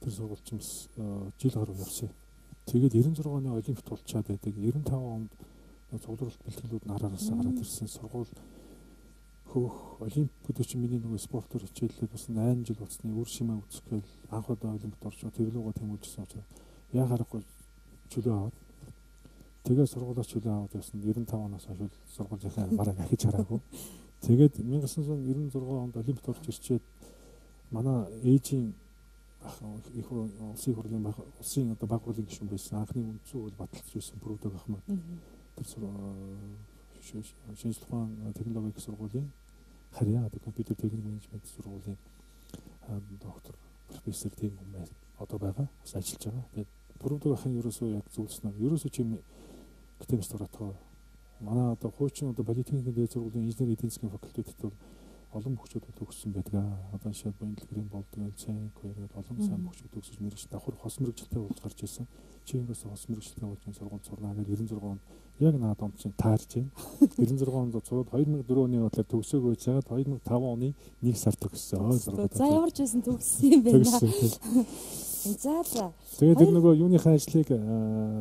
тэр сургууль ч бас жил гаруй явсан. Тэгээд 96 оны олимпиад тулчаад байдаг. 95 онд цуглуулалт бэлтгэлүүд нараас гараад ирсэн. Сургууль хөөх олимпиад чинь миний нөгөө спортоор хичээллээд бас 8 жил болсны үр шимээ үүсгээл анх удаа олимпиад орж тэр лугаа тэмүүлжсэн учраас яа харахгүй чөлөө аваад. Тэгээ сургуулаа чөлөө аваад явсан. 95 оноос хойш сургуулийн бараг ахиж хараагүй. Тэгээд 1996 онд олимпиад орж ирчээд манай ээжийн ах их улсын хурлын улсын одоо баг хурлын гишүүн байсан. Анхны үндсэн үйл баталж байсан бүрүүдэг ах маань шинжлэх ухаан технологийн сургуулийн харьяа одоо компьютер техник менежмент сургуулийн доктор профессор тийм байна. Одоо байгаа. Бас ажиллаж байгаа. Тэгээд түрүүдэг ахын ерөөсөө яг зүйлснээр ерөөсөө чим гитэмс дуратгаа манай одоо хуучин одоо политикийн дээд сургуулийн инженери эдийн засгийн факультетэд бол олон бөхчүүд төгссөн байдаг. Одоо жишээ буян дэлгэрийн болдог, цэнх хоёроод олон сайн бөхчүүд төгсөж мэрэгч давхар хос мэрэгчлээ болж гарч ирсэн. Чи юугаас хос мэрэгчлээ болж энэ сургууль сурнаа гэж 96 онд яг наад онд чинь таарч байна. 96 онд цууд 2004 оны бодлоор төгсөөгөө чаад 2005 оны 1 сар төгссөн. За ямар ч байсан төгссөн юм байна. За за. Тэгээд тэр нөгөө юуныхаа ажлыг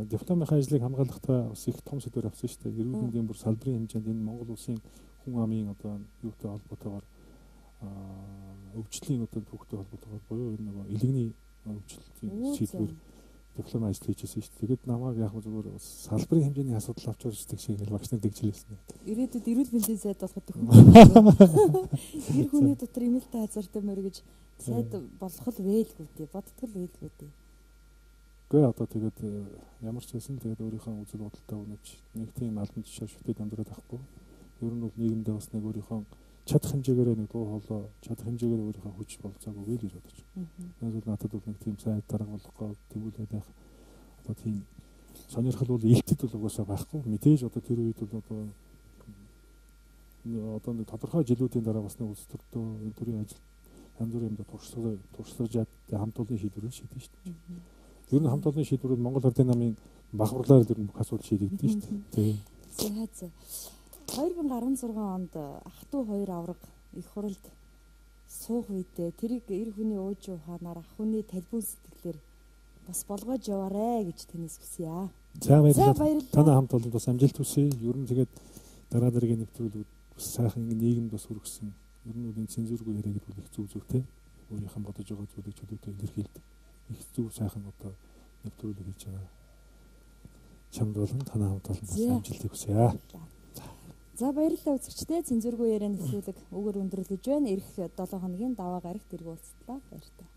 дипломынхаа ажлыг хамгаалахдаа бас их том сэдвэр авсан шүү дээ. Эрүүл мэндийн бүр салбарын хэмжээнд энэ Монгол улсын хүн амын одоо юутай холбоотойгоор өвчлөлийн одоо түүхтэй холбоотойгоор буюу энэ нөгөө илэгний өвчлөлтийн шийдвэр диплом ажил хийжсэн шүү дээ. Тэгэд намайг яг зүгээр салбарын хэмжээний асуудал авч ирж байгаа шиг л нар дэгжлээсэн. Ирээдүйд эрүүл мэндийн сайд болоход төхөх. Эр хүний дотор имэлтэй хазаартай мөргөж сайд болох л вээлгүй дээ. Бодтгол вээлгүй дээ. Гэхдээ одоо тэгээд э, ямар ч байсан тэгээд өөрийнхөө үзэл бодолтой үнэж нэг тийм албан тушаал шүтэд амьдраад байхгүй ер нь бол нийгэмдээ бас нэг өөрийнхөө чадах хэмжээгээр нэг дуу хоолой чадах хэмжээгээр өөрийнхөө хүч болцоогүй л ирээд очив. Энэ бол надад бол нэг тийм сайн дарга болгоо тэмүүлээд байх одоо тийм сонирхол бол илтэд бол угаасаа байхгүй. Мэдээж одоо тэр үед бол одоо одоо нэг тодорхой жилүүдийн дараа бас нэг улс төртөө энэ төрлийн ажил янз бүрийн юмд туршлагаа туршлагажаад хамт олон шийдвэрийг шийдэн шүү дээ. Ер нь хамт олон шийдвэрүүд Монгол Ардын намын багварлаар ер нь бүх асуудал шийдэгдэн шүү дээ. Тийм. За 2016 онд ах トゥ хоёр авраг их хуралд суух үедээ тэрийг эр хүний ууж ухаанаар ах хүний талбун сэтгэлээр бас болгож яваарэ гэж таньс хүсье. За баярлалаа. Танай хамт олонд бас амжилт хүсье. Ер нь тэгээд дараа дараагийн нэвтрүүлгүүд сайхан нийгэмд бас хүргэсэн. Ер нь үлийн цензургүй яриа гэдэг бол их зүг зүг те. Өөрийнх нь бодож байгаа зүйлийг чөлөөтэй илэрхийлдэг. Их зүг сайхан одоо нэвтрүүлэг хийж байгаа. Чамд болон танай хамт олон бас амжилтыг хүсье. За баярлалаа үзэгчдээ цензургүй яриа нэвтрүүлэг өгөр өндөрлөж байна. Ирэх 7 хоногийн даваа гарагт эргүүлцлээ. Баяр таа.